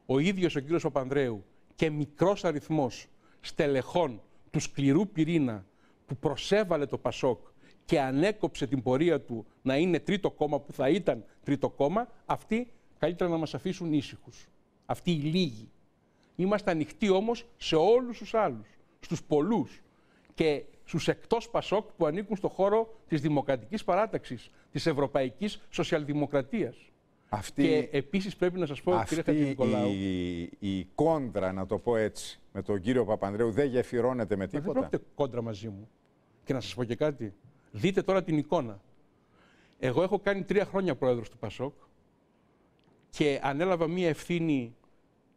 Ο ίδιος ο κύριος Παπανδρέου και μικρός αριθμός στελεχών του σκληρού πυρήνα που προσέβαλε το Πασόκ και ανέκοψε την πορεία του να είναι τρίτο κόμμα που θα ήταν τρίτο κόμμα, αυτοί καλύτερα να μας αφήσουν ήσυχους. Αυτοί οι λίγοι. Είμαστε ανοιχτοί όμως σε όλους τους άλλους, στους πολλούς και στους εκτός Πασόκ που ανήκουν στο χώρο της δημοκρατικής παράταξης, της ευρωπαϊκής σοσιαλδημοκρατίας. Αυτή, και επίσης πρέπει να σας πω, κύριε Χατζηνικολάου. Η, η κόντρα, να το πω έτσι, με τον κύριο Παπανδρέου δεν γεφυρώνεται με τίποτα. δεν πρόκειται κόντρα μαζί μου. Και να σας πω και κάτι. Δείτε τώρα την εικόνα. Εγώ έχω κάνει τρία χρόνια πρόεδρος του Πασόκ και ανέλαβα μία ευθύνη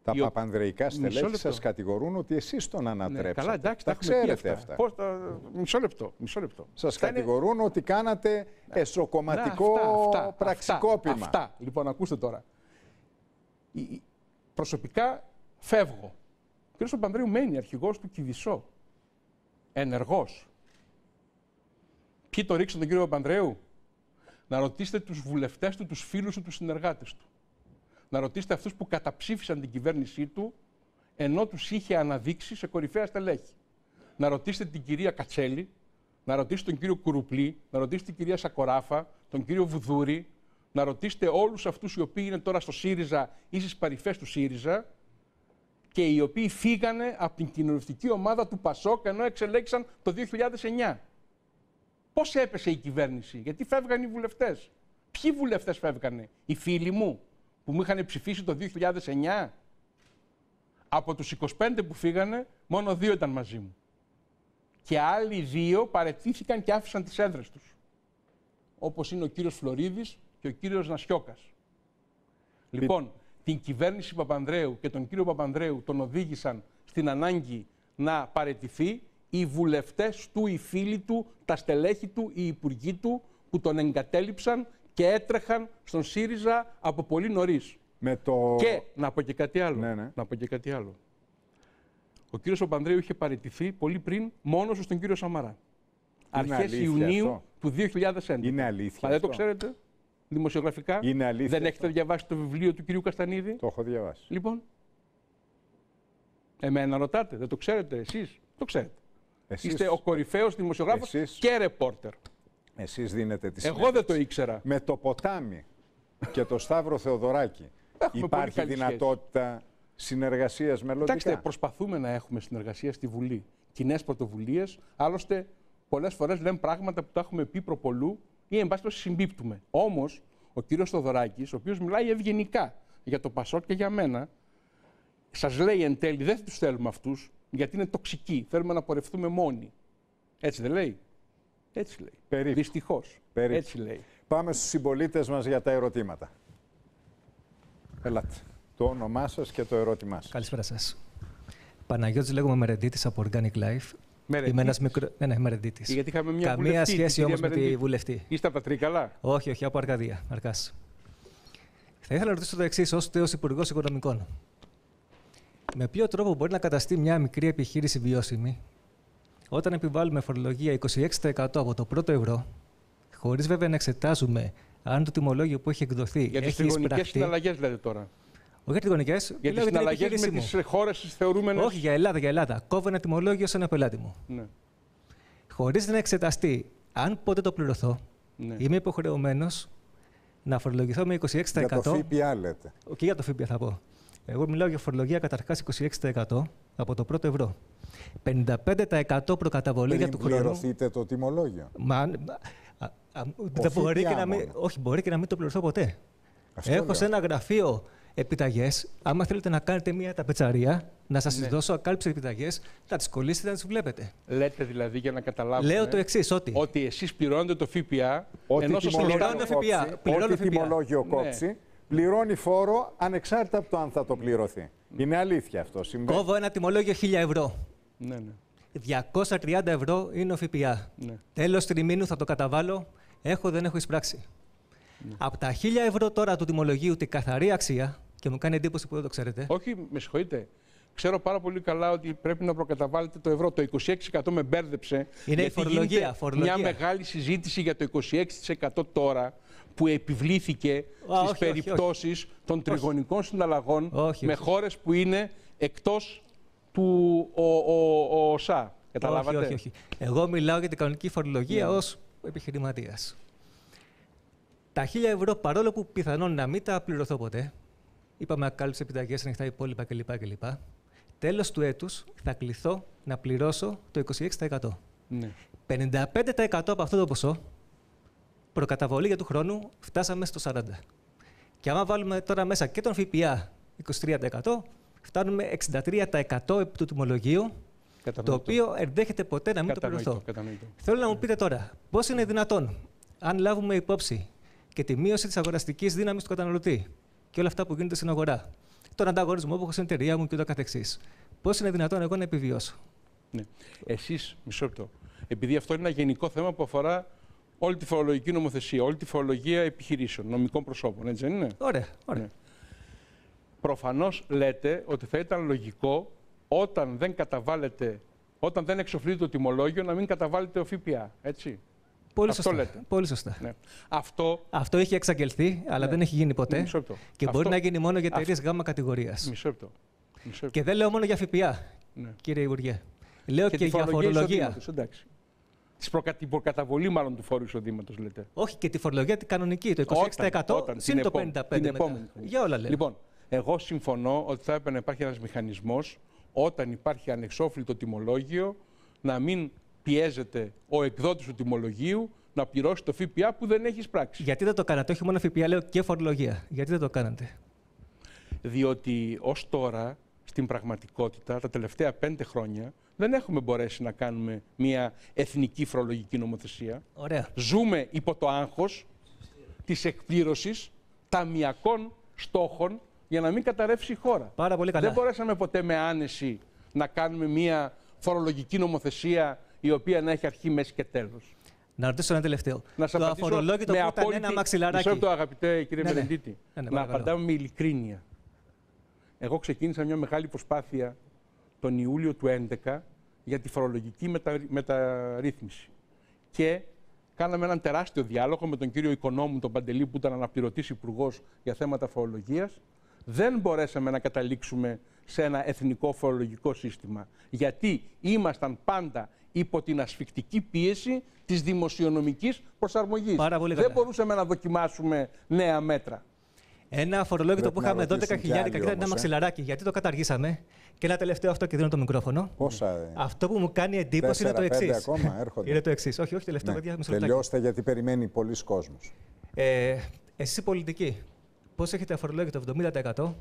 τα παπανδρεϊκά στελέχη σας κατηγορούν ότι εσείς τον ανατρέψατε. Ναι, καλά, εντάξει, τα, ξέρετε αυτά. Πώς, τα... Μισό λεπτό. Μισό λεπτό. Σας κατηγορούν ότι κάνατε ναι. εσωκομματικό αυτά, πραξικόπημα. Αυτά, αυτά. Λοιπόν, ακούστε τώρα. Προσωπικά φεύγω. Ο κ. Παπανδρέου μένει αρχηγός του Κιβισό. Ενεργός. Ποιοι το ρίξαν τον κύριο Παπανδρέου; Να ρωτήσετε τους βουλευτές του, τους φίλους του, τους συνεργάτες του να ρωτήσετε αυτούς που καταψήφισαν την κυβέρνησή του ενώ τους είχε αναδείξει σε κορυφαία στελέχη. Να ρωτήσετε την κυρία Κατσέλη, να ρωτήσετε τον κύριο Κουρουπλή, να ρωτήσετε την κυρία Σακοράφα, τον κύριο Βουδούρη, να ρωτήσετε όλους αυτούς οι οποίοι είναι τώρα στο ΣΥΡΙΖΑ ή στις παρυφές του ΣΥΡΙΖΑ και οι οποίοι φύγανε από την κοινωνιστική ομάδα του Πασόκ ενώ εξελέξαν το 2009. Πώς έπεσε η κυβέρνηση, γιατί φεύγαν οι βουλευτές. Ποιοι βουλευτές φεύγανε, οι φίλοι μου, που μου είχαν ψηφίσει το 2009. Από τους 25 που φύγανε, μόνο δύο ήταν μαζί μου. Και άλλοι δύο παρετήθηκαν και άφησαν τις έδρες τους. Όπως είναι ο κύριος Φλωρίδης και ο κύριος Νασιώκας. Λοιπόν, την κυβέρνηση Παπανδρέου και τον κύριο Παπανδρέου τον οδήγησαν στην ανάγκη να παρετηθεί οι βουλευτές του, οι φίλοι του, τα στελέχη του, οι υπουργοί του που τον εγκατέλειψαν και έτρεχαν στον ΣΥΡΙΖΑ από πολύ νωρίς. Το... Και να πω και κάτι άλλο. Ναι, ναι. Να πω και κάτι άλλο. Ο κύριος Παπανδρέου είχε παραιτηθεί πολύ πριν μόνος στον κύριο Σαμαρά. Αρχές Ιουνίου του 2011. Είναι αλήθεια. Μα δεν το ξέρετε; Δημοσιογραφικά; Είναι αλήθεια. Δεν έχετε διαβάσει το βιβλίο του κυρίου Καστανίδη; Το έχω διαβάσει. Λοιπόν. Εμένα ρωτάτε, δεν το ξέρετε εσείς; Το ξέρετε. Εσείς... Είστε ο κορυφαίος δημοσιογράφος εσείς... και ρεπόρτερ. Εσείς δίνετε τη Εγώ δεν το ήξερα. Με το ποτάμι και το Σταύρο Θεοδωράκη υπάρχει δυνατότητα συνεργασίας μελλοντικά; Κοιτάξτε, προσπαθούμε να έχουμε συνεργασία στη Βουλή. Κοινές πρωτοβουλίες. Άλλωστε, πολλές φορές λέμε πράγματα που τα έχουμε πει προπολού ή εν πάση συμπίπτουμε. Όμως, ο κύριος Θοδωράκη, ο οποίος μιλάει ευγενικά για το Πασόκ και για μένα, σας λέει εν τέλει: Δεν τους θέλουμε αυτούς, γιατί είναι τοξικοί. Θέλουμε να πορευτούμε μόνοι. Έτσι δεν λέει; Έτσι λέει. Περίπου. Δυστυχώς. Έτσι λέει. Πάμε στους συμπολίτες μας για τα ερωτήματα. Ελάτε. Το όνομά σας και το ερώτημά σας. Καλησπέρα σας. Παναγιώτης λέγομαι Μερεντήτη από Organic Life. Είμαι ένας μικρό. Ναι, ναι, Μερεντήτη. Γιατί είχαμε μια Καμία βουλευτή, σχέση όμως με τη βουλευτή. Είστε από τα Τρίκαλα; Όχι, όχι, από Αρκαδία. Αρκά. Θα ήθελα να ρωτήσω το εξής, ως τέος Υπουργός Οικονομικών. Με ποιο τρόπο μπορεί να καταστεί μια μικρή επιχείρηση βιώσιμη όταν επιβάλλουμε φορολογία 26% από το πρώτο ευρώ, χωρίς βέβαια να εξετάζουμε αν το τιμολόγιο που έχει εκδοθεί για έχει εισπραχτεί. Για τι συναλλαγές, λέτε τώρα. Όχι για τριγωνικές. Για τις συναλλαγές με τις χώρες τις θεωρούμενες. Όχι, για Ελλάδα, για Ελλάδα. Κόβω ένα τιμολόγιο σε ένα πελάτη μου. Ναι. Χωρίς να εξεταστεί αν ποτέ το πληρωθώ, ναι. είμαι υποχρεωμένος να φορολογηθώ με 26%. Για το ΦΠΑ λέτε. Και για το ΦΠΑ θα πω. Εγώ μιλάω για φορολογία καταρχάς 26% από το πρώτο ευρώ. 55% προκαταβολή για του χρόνου. πληρωθείτε το τιμολόγιο. Μα, α, α, δεν μπορεί και να μην, όχι, μπορεί και να μην το πληρωθώ ποτέ. Αυτό Έχω λέω. σε ένα γραφείο επιταγές. Άμα θέλετε να κάνετε μια ταπετσαρία, να σας ναι. δώσω ακάλυψη επιταγές, θα τις κολλήσετε να τις βλέπετε. Λέτε δηλαδή για να καταλάβουμε. Λέω το εξής, ότι. Ότι εσείς πληρώνετε το ΦΠΑ. Ότι ενώ πληρώνετε ΦΠΑ. Ό,τι τιμολόγιο ναι. κόψει, πληρώνει φόρο ανεξάρτητα από το αν θα το πληρωθεί. Είναι αλήθεια αυτό. Συμβαίνει. Κόβω ένα τιμολόγιο 1000 ευρώ. Ναι, ναι. 230 ευρώ είναι ο ΦΠΑ. Ναι. Τέλος τριμήνου θα το καταβάλω. Έχω, δεν έχω εισπράξει. Ναι. Από τα 1000 ευρώ τώρα του τιμολογίου την καθαρή αξία, και μου κάνει εντύπωση που δεν το ξέρετε. Όχι, με συγχωρείτε. Ξέρω πάρα πολύ καλά ότι πρέπει να προκαταβάλλετε το ευρώ. Το 26% με μπέρδεψε. Είναι η φορολογία, φορολογία. Μια μεγάλη συζήτηση για το 26% τώρα που επιβλήθηκε στις περιπτώσεις των τριγωνικών συναλλαγών με χώρες που είναι εκτός του ο, ο, ο, ΣΑ. Καταλάβατε; Όχι, όχι, όχι. Εγώ μιλάω για την κανονική φορολογία yeah. Ναι. ως επιχειρηματίας. Τα 1000 ευρώ, παρόλο που πιθανόν να μην τα πληρωθώ ποτέ, είπαμε ακάλυψη επιταγές, ανοιχτά υπόλοιπα κλπ. κλπ. Τέλος του έτους θα κληθώ να πληρώσω το 26%. Ναι. 55% από αυτό το ποσό, προκαταβολή για του χρόνου, φτάσαμε στο 40%. Και άμα βάλουμε τώρα μέσα και τον ΦΠΑ 23%, φτάνουμε 63% επί του τιμολογίου, το οποίο ενδέχεται ποτέ να μην το πληρωθώ. Θέλω να μου πείτε τώρα, πώς είναι δυνατόν, αν λάβουμε υπόψη και τη μείωση της αγοραστικής δύναμης του καταναλωτή και όλα αυτά που γίνονται στην αγορά, τον ανταγωνισμό που έχω στην εταιρεία μου και ούτω καθεξής, πώς είναι δυνατόν εγώ να επιβιώσω; Ναι. Εσείς, μισό λεπτό. Επειδή αυτό είναι ένα γενικό θέμα που αφορά όλη τη φορολογική νομοθεσία, όλη τη φορολογία επιχειρήσεων, νομικών προσώπων, έτσι δεν είναι; Ωραία. ωραία. Ναι. Προφανώς λέτε ότι θα ήταν λογικό όταν δεν καταβάλλεται, όταν δεν εξοφλείται το τιμολόγιο, να μην καταβάλλεται ο ΦΠΑ. Έτσι; Πολύ Αυτό σωστά. Λέτε. Πολύ σωστά. Ναι. Αυτό... Αυτό έχει εξαγγελθεί, αλλά ναι. δεν έχει γίνει ποτέ. Και μπορεί να γίνει μόνο για εταιρείες Αυτό... γάμα κατηγορίας. Μισό Και δεν λέω μόνο για ΦΠΑ, ναι. κύριε Υπουργέ. Λέω και, και για φορολογία. Εντάξει. Την προκαταβολή μάλλον του φόρου εισοδήματος, λέτε. Όχι, και τη φορολογία την κανονική, το 26% όταν, συν το 55%. Την επόμενη. Για όλα λέω. Λοιπόν, εγώ συμφωνώ ότι θα έπρεπε να υπάρχει ένας μηχανισμός όταν υπάρχει ανεξόφλητο τιμολόγιο να μην πιέζεται ο εκδότης του τιμολογίου να πληρώσει το ΦΠΑ που δεν έχει πράξει. Γιατί δεν το κάνατε, όχι μόνο ΦΠΑ, λέω και φορολογία. Γιατί δεν το κάνατε; Διότι ως τώρα, στην πραγματικότητα, τα τελευταία πέντε χρόνια, δεν έχουμε μπορέσει να κάνουμε μια εθνική φορολογική νομοθεσία. Ωραία. Ζούμε υπό το άγχος της εκπλήρωσης ταμιακών στόχων για να μην καταρρεύσει η χώρα. Πάρα πολύ καλά. Δεν μπορέσαμε ποτέ με άνεση να κάνουμε μια φορολογική νομοθεσία η οποία να έχει αρχή, μέση και τέλος. Να ρωτήσω ένα τελευταίο. Να το αφορολόγητο που ήταν απόλυτη... ένα μαξιλαράκι. Μισό το αγαπητέ κύριε ναι, ναι. Μερεντήτη. Ναι, ναι, να απαντάμε με ειλικρίνεια. Εγώ ξεκίνησα μια μεγάλη προσπάθεια τον Ιούλιο του 2011 για τη φορολογική μετα... μεταρρύθμιση. Και κάναμε έναν τεράστιο διάλογο με τον κύριο Οικονόμου, τον Παντελή, που ήταν αναπληρωτής υπουργός για θέματα φορολογίας. Δεν μπορέσαμε να καταλήξουμε σε ένα εθνικό φορολογικό σύστημα. Γιατί ήμασταν πάντα υπό την ασφικτική πίεση της δημοσιονομικής προσαρμογής. Δεν μπορούσαμε να δοκιμάσουμε νέα μέτρα. Ένα φορολόγητο που είχαμε 12.000 ήταν ένα ε. μαξιλαράκι. Γιατί το καταργήσαμε. Και ένα τελευταίο αυτό και δίνω το μικρόφωνο. Πόσα. Ε; Αυτό που μου κάνει εντύπωση είναι το εξής. ακόμα έρχονται. Είναι το εξής. Όχι, όχι, τελευταίο. Ναι. Τελειώστε γιατί περιμένει πολλοί κόσμος. Ε, Εσείς οι πολιτικοί, πώς έχετε αφορολόγητο 70%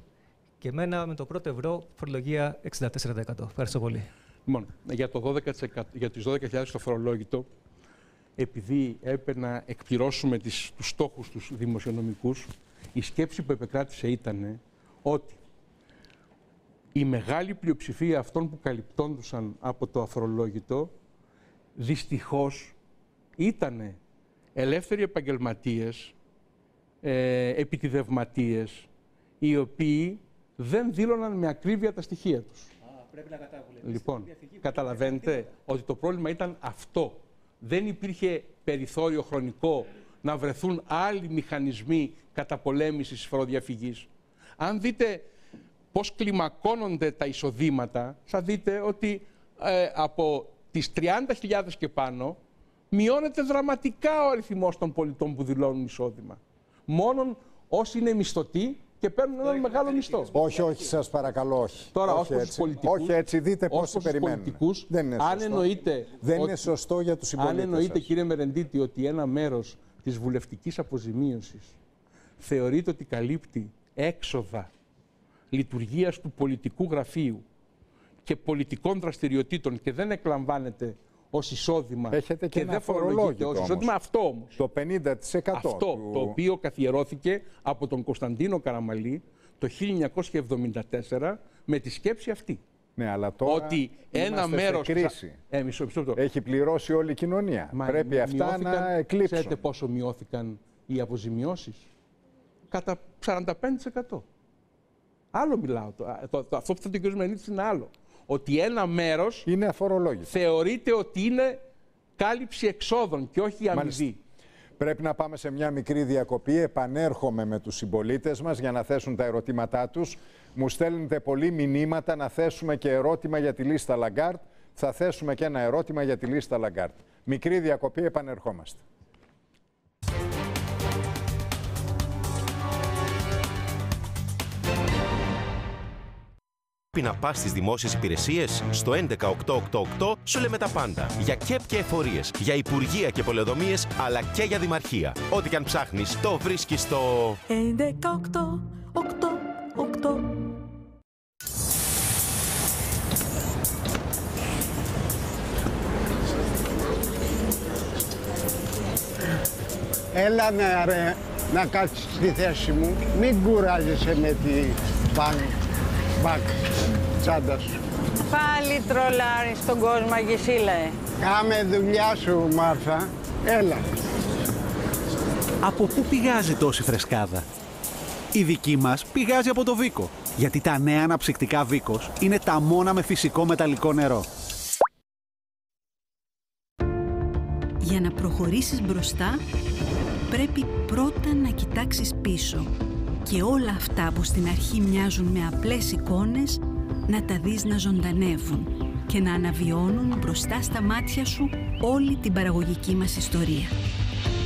και εμένα με το πρώτο ευρώ φορολογία 64%. Ευχαριστώ πολύ. Λοιπόν, για, το 12%, για τις 12.000 το φορολόγητο, επειδή έπρεπε να εκπληρώσουμε τις, τους στόχους τους δημοσιονομικούς, η σκέψη που επεκράτησε ήταν ότι η μεγάλη πλειοψηφία αυτών που καλυπτόντουσαν από το αφορολόγητο δυστυχώς ήταν ελεύθεροι επαγγελματίες, ε, επιτιδευματίες, οι οποίοι δεν δήλωναν με ακρίβεια τα στοιχεία τους. πρέπει να λοιπόν, καταλαβαίνετε ότι το πρόβλημα ήταν αυτό. Δεν υπήρχε περιθώριο χρονικό να βρεθούν άλλοι μηχανισμοί καταπολέμησης φοροδιαφυγής. Αν δείτε πώς κλιμακώνονται τα εισοδήματα, θα δείτε ότι ε, από τις 30.000 και πάνω μειώνεται δραματικά ο αριθμός των πολιτών που δηλώνουν εισόδημα. Μόνον όσοι είναι μισθωτοί και παίρνουν έναν μεγάλο μισθό. Όχι, όχι, σας παρακαλώ, όχι. Τώρα, όχι, έτσι. Πολιτικούς, όχι έτσι, δείτε πόσοι περιμένουν. Πολιτικούς, δεν είναι σωστό. Αν εννοείται, δεν είναι σωστό για τους συμπολίτε. Αν εννοείται, κύριε Μερεντήτη, ότι ένα μέρος της βουλευτικής αποζημίωσης θεωρείται ότι καλύπτει έξοδα λειτουργίας του πολιτικού γραφείου και πολιτικών δραστηριοτήτων και δεν εκλαμβάνεται ως εισόδημα Έχετε και, και δεν φορολογείται ως εισόδημα. Αυτό όμως. Το 50%. Αυτό του... το οποίο καθιερώθηκε από τον Κωνσταντίνο Καραμαλή το 1974 με τη σκέψη αυτή. Ναι, αλλά τώρα ότι ένα μέρος. κρίση. Ε, μισό, μισό, Έχει πληρώσει όλη η κοινωνία. Μα Πρέπει αυτά να εκλείψουν. Ξέρετε πόσο μειώθηκαν οι αποζημιώσεις; Κατά 45%. Άλλο μιλάω. Το, το, το, αυτό που θα την κ. Μενίτη είναι άλλο. Ότι ένα μέρος. Είναι αφορολόγητο. Θεωρείται ότι είναι κάλυψη εξόδων και όχι αμοιβή. Πρέπει να πάμε σε μια μικρή διακοπή. Επανέρχομαι με τους συμπολίτες μας για να θέσουν τα ερωτήματά τους. Μου στέλνετε πολλοί μηνύματα να θέσουμε και ερώτημα για τη λίστα Λαγκάρτ. Θα θέσουμε και ένα ερώτημα για τη λίστα Λαγκάρτ. Μικρή διακοπή, επανερχόμαστε. Να πας στις δημόσιες υπηρεσίες στο 11888 σου λέμε τα πάντα. Για ΚΕΠ και εφορίες, για υπουργεία και πολεοδομίες, αλλά και για δημαρχία. Ό,τι και αν ψάχνεις, το βρίσκεις στο. 11888 Έλα ρε, να κάτσεις στη θέση μου. Μην κουράζεσαι με τη μπακ, μπακ τσάντας σου. Πάλι τρολάρεις τον κόσμο, Αγισίλα, ε. Κάμε δουλειά σου, Μάρθα. Έλα. Από πού πηγάζει τόση φρεσκάδα; Η δική μας πηγάζει από το Βίκο. Γιατί τα νέα αναψυκτικά Βίκος είναι τα μόνα με φυσικό μεταλλικό νερό. Για να προχωρήσεις μπροστά, πρέπει πρώτα να κοιτάξεις πίσω και όλα αυτά που στην αρχή μοιάζουν με απλές εικόνες να τα δεις να ζωντανεύουν και να αναβιώνουν μπροστά στα μάτια σου όλη την παραγωγική μας ιστορία.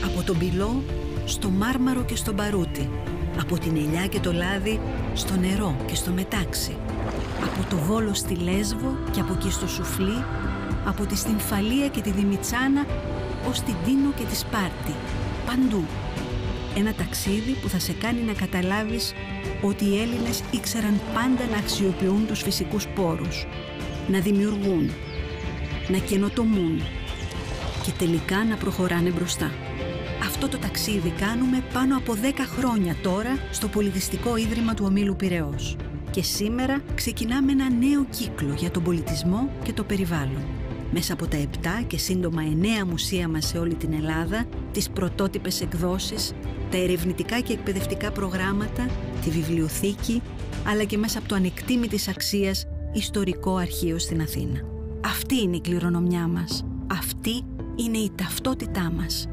Από τον πυλό στο μάρμαρο και στο μπαρούτι, από την ελιά και το λάδι στο νερό και στο μετάξι, από το Βόλο στη Λέσβο και από εκεί στο Σουφλί, από τη Στυμφαλία και τη Δημητσάνα ως την Τίνο και τη Σπάρτη, παντού. Ένα ταξίδι που θα σε κάνει να καταλάβεις ότι οι Έλληνες ήξεραν πάντα να αξιοποιούν τους φυσικούς πόρους, να δημιουργούν, να καινοτομούν και τελικά να προχωράνε μπροστά. Αυτό το ταξίδι κάνουμε πάνω από 10 χρόνια τώρα στο Πολιτιστικό Ίδρυμα του Ομίλου Πυραιός. Και σήμερα ξεκινάμε ένα νέο κύκλο για τον πολιτισμό και το περιβάλλον. Μέσα από τα 7 και σύντομα 9 μουσεία μας σε όλη την Ελλάδα, τις πρωτότυπες εκδόσεις, τα ερευνητικά και εκπαιδευτικά προγράμματα, τη βιβλιοθήκη, αλλά και μέσα από το ανεκτήμητης αξίας ιστορικό αρχείο στην Αθήνα. Αυτή είναι η κληρονομιά μας. Αυτή είναι η ταυτότητά μας.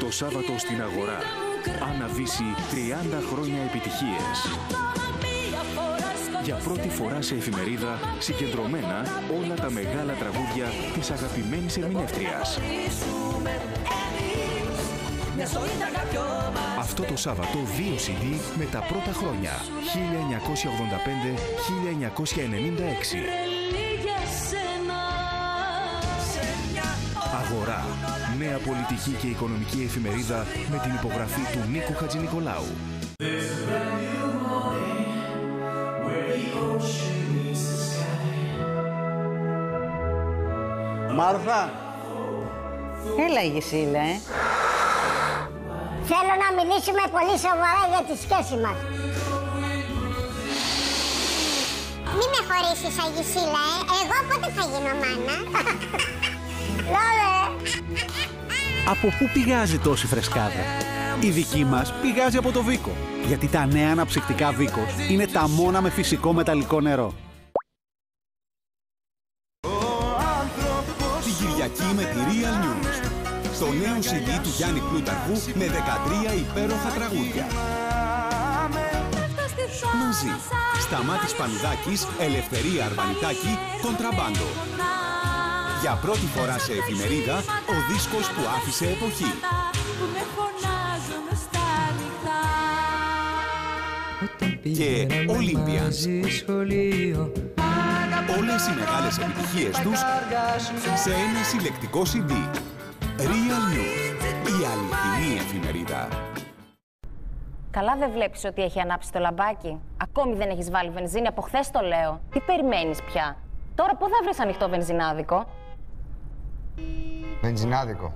Το Σάββατο στην Αγορά. Αναβήσει 30 χρόνια επιτυχίες. Για πρώτη φορά σε εφημερίδα, συγκεντρωμένα όλα τα μεγάλα τραγούδια της αγαπημένης ερμηνεύτριας. Αυτό το Σάββατο δύο CD με τα πρώτα χρόνια 1985-1996. Αγορά. Νέα πολιτική και οικονομική εφημερίδα με την υπογραφή του Νίκου Χατζηνικολάου. Μάρθα, Έλα, Αγισίλα, ε. Θέλω να μιλήσουμε πολύ σοβαρά για τη σχέση μας. Μη με χωρίσεις, Αγισίλα, ε. Εγώ πότε θα γίνω μάνα; Λόλε. Από πού πηγάζει τόση φρεσκάδα; Η δική μας πηγάζει από το Βίκο. Γιατί τα νέα αναψυκτικά Βίκος είναι τα μόνα με φυσικό μεταλλικό νερό. Την Κυριακή με τη Real News. Στο νέο CD του Γιάννη Πλούταρχου με 13 υπέροχα τραγούδια. Μαζί. Σταμάτης Πανουδάκης, Ελευθερία Αρβανιτάκη, Κοντραμπάντο. Για πρώτη φορά σε εφημερίδα, ο δίσκος που άφησε εποχή. Και Olympians. Όλες οι μεγάλες επιτυχίες τους σε ένα συλλεκτικό CD. Real News, η αληθινή εφημερίδα. Καλά δεν βλέπεις ότι έχει ανάψει το λαμπάκι; Ακόμη δεν έχεις βάλει βενζίνη, από χθες το λέω. Τι περιμένεις πια; Τώρα πού θα βρεις ανοιχτό βενζινάδικο; Βενζινάδικο.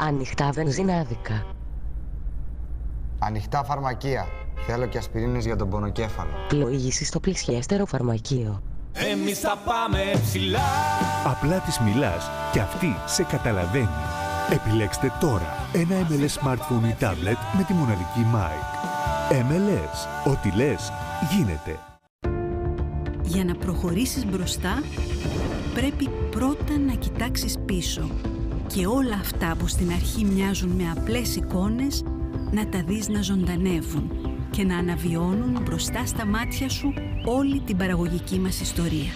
Ανοιχτά βενζινάδικα. Ανοιχτά φαρμακεία. Θέλω και ασπιρίνες για τον πονοκέφαλο. Πλοήγηση στο πλησιέστερο φαρμακείο. Εμείς θα πάμε ψηλά. Απλά της μιλάς και αυτή σε καταλαβαίνει. Επιλέξτε τώρα ένα MLS smartphone ή tablet με τη μοναδική Mic. MLS. Ό,τι λες γίνεται. Για να προχωρήσεις μπροστά, πρέπει πρώτα να κοιτάξεις πίσω και όλα αυτά που στην αρχή μοιάζουν με απλές εικόνες να τα δεις να ζωντανεύουν και να αναβιώνουν μπροστά στα μάτια σου όλη την παραγωγική μας ιστορία.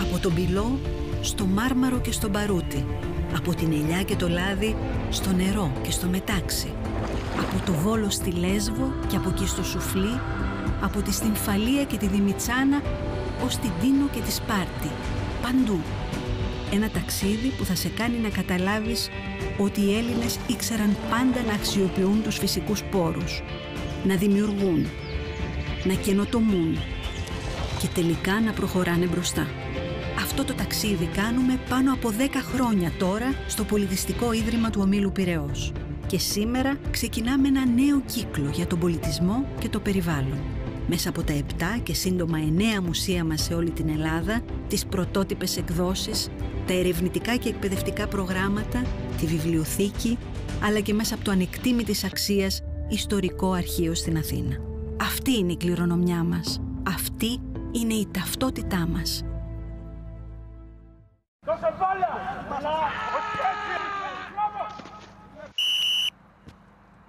Από τον πυλό στο μάρμαρο και στο μπαρούτι, από την ελιά και το λάδι στο νερό και στο μετάξι, από Από το Βόλο στη Λέσβο και από εκεί στο Σουφλί, από τη Στυμφαλία και τη Δημητσάνα ως την Τίνο και τη Σπάρτη. Παντού. Ένα ταξίδι που θα σε κάνει να καταλάβεις ότι οι Έλληνες ήξεραν πάντα να αξιοποιούν τους φυσικούς πόρους, να δημιουργούν, να καινοτομούν και τελικά να προχωράνε μπροστά. Αυτό το ταξίδι κάνουμε πάνω από 10 χρόνια τώρα στο Πολιτιστικό Ίδρυμα του Ομίλου Πυραιός. Και σήμερα ξεκινάμε ένα νέο κύκλο για τον πολιτισμό και το περιβάλλον. Μέσα από τα 7 και σύντομα 9 μουσεία μας σε όλη την Ελλάδα, τις πρωτότυπες εκδόσεις, τα ερευνητικά και εκπαιδευτικά προγράμματα, τη βιβλιοθήκη, αλλά και μέσα από το ανεκτήμητης αξίας ιστορικό αρχείο στην Αθήνα. Αυτή είναι η κληρονομιά μας. Αυτή είναι η ταυτότητά μας. Δώσε μπάλα!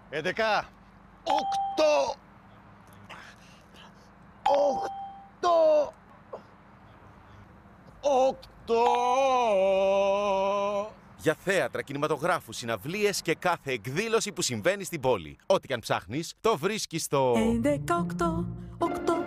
Εντεκά. Οκτώ. Οκτώ. Οκτώ. Για θέατρα, κινηματογράφους, συναυλίες και κάθε εκδήλωση που συμβαίνει στην πόλη. Ό,τι και αν ψάχνεις, το βρίσκεις στο. 11, 8, 8,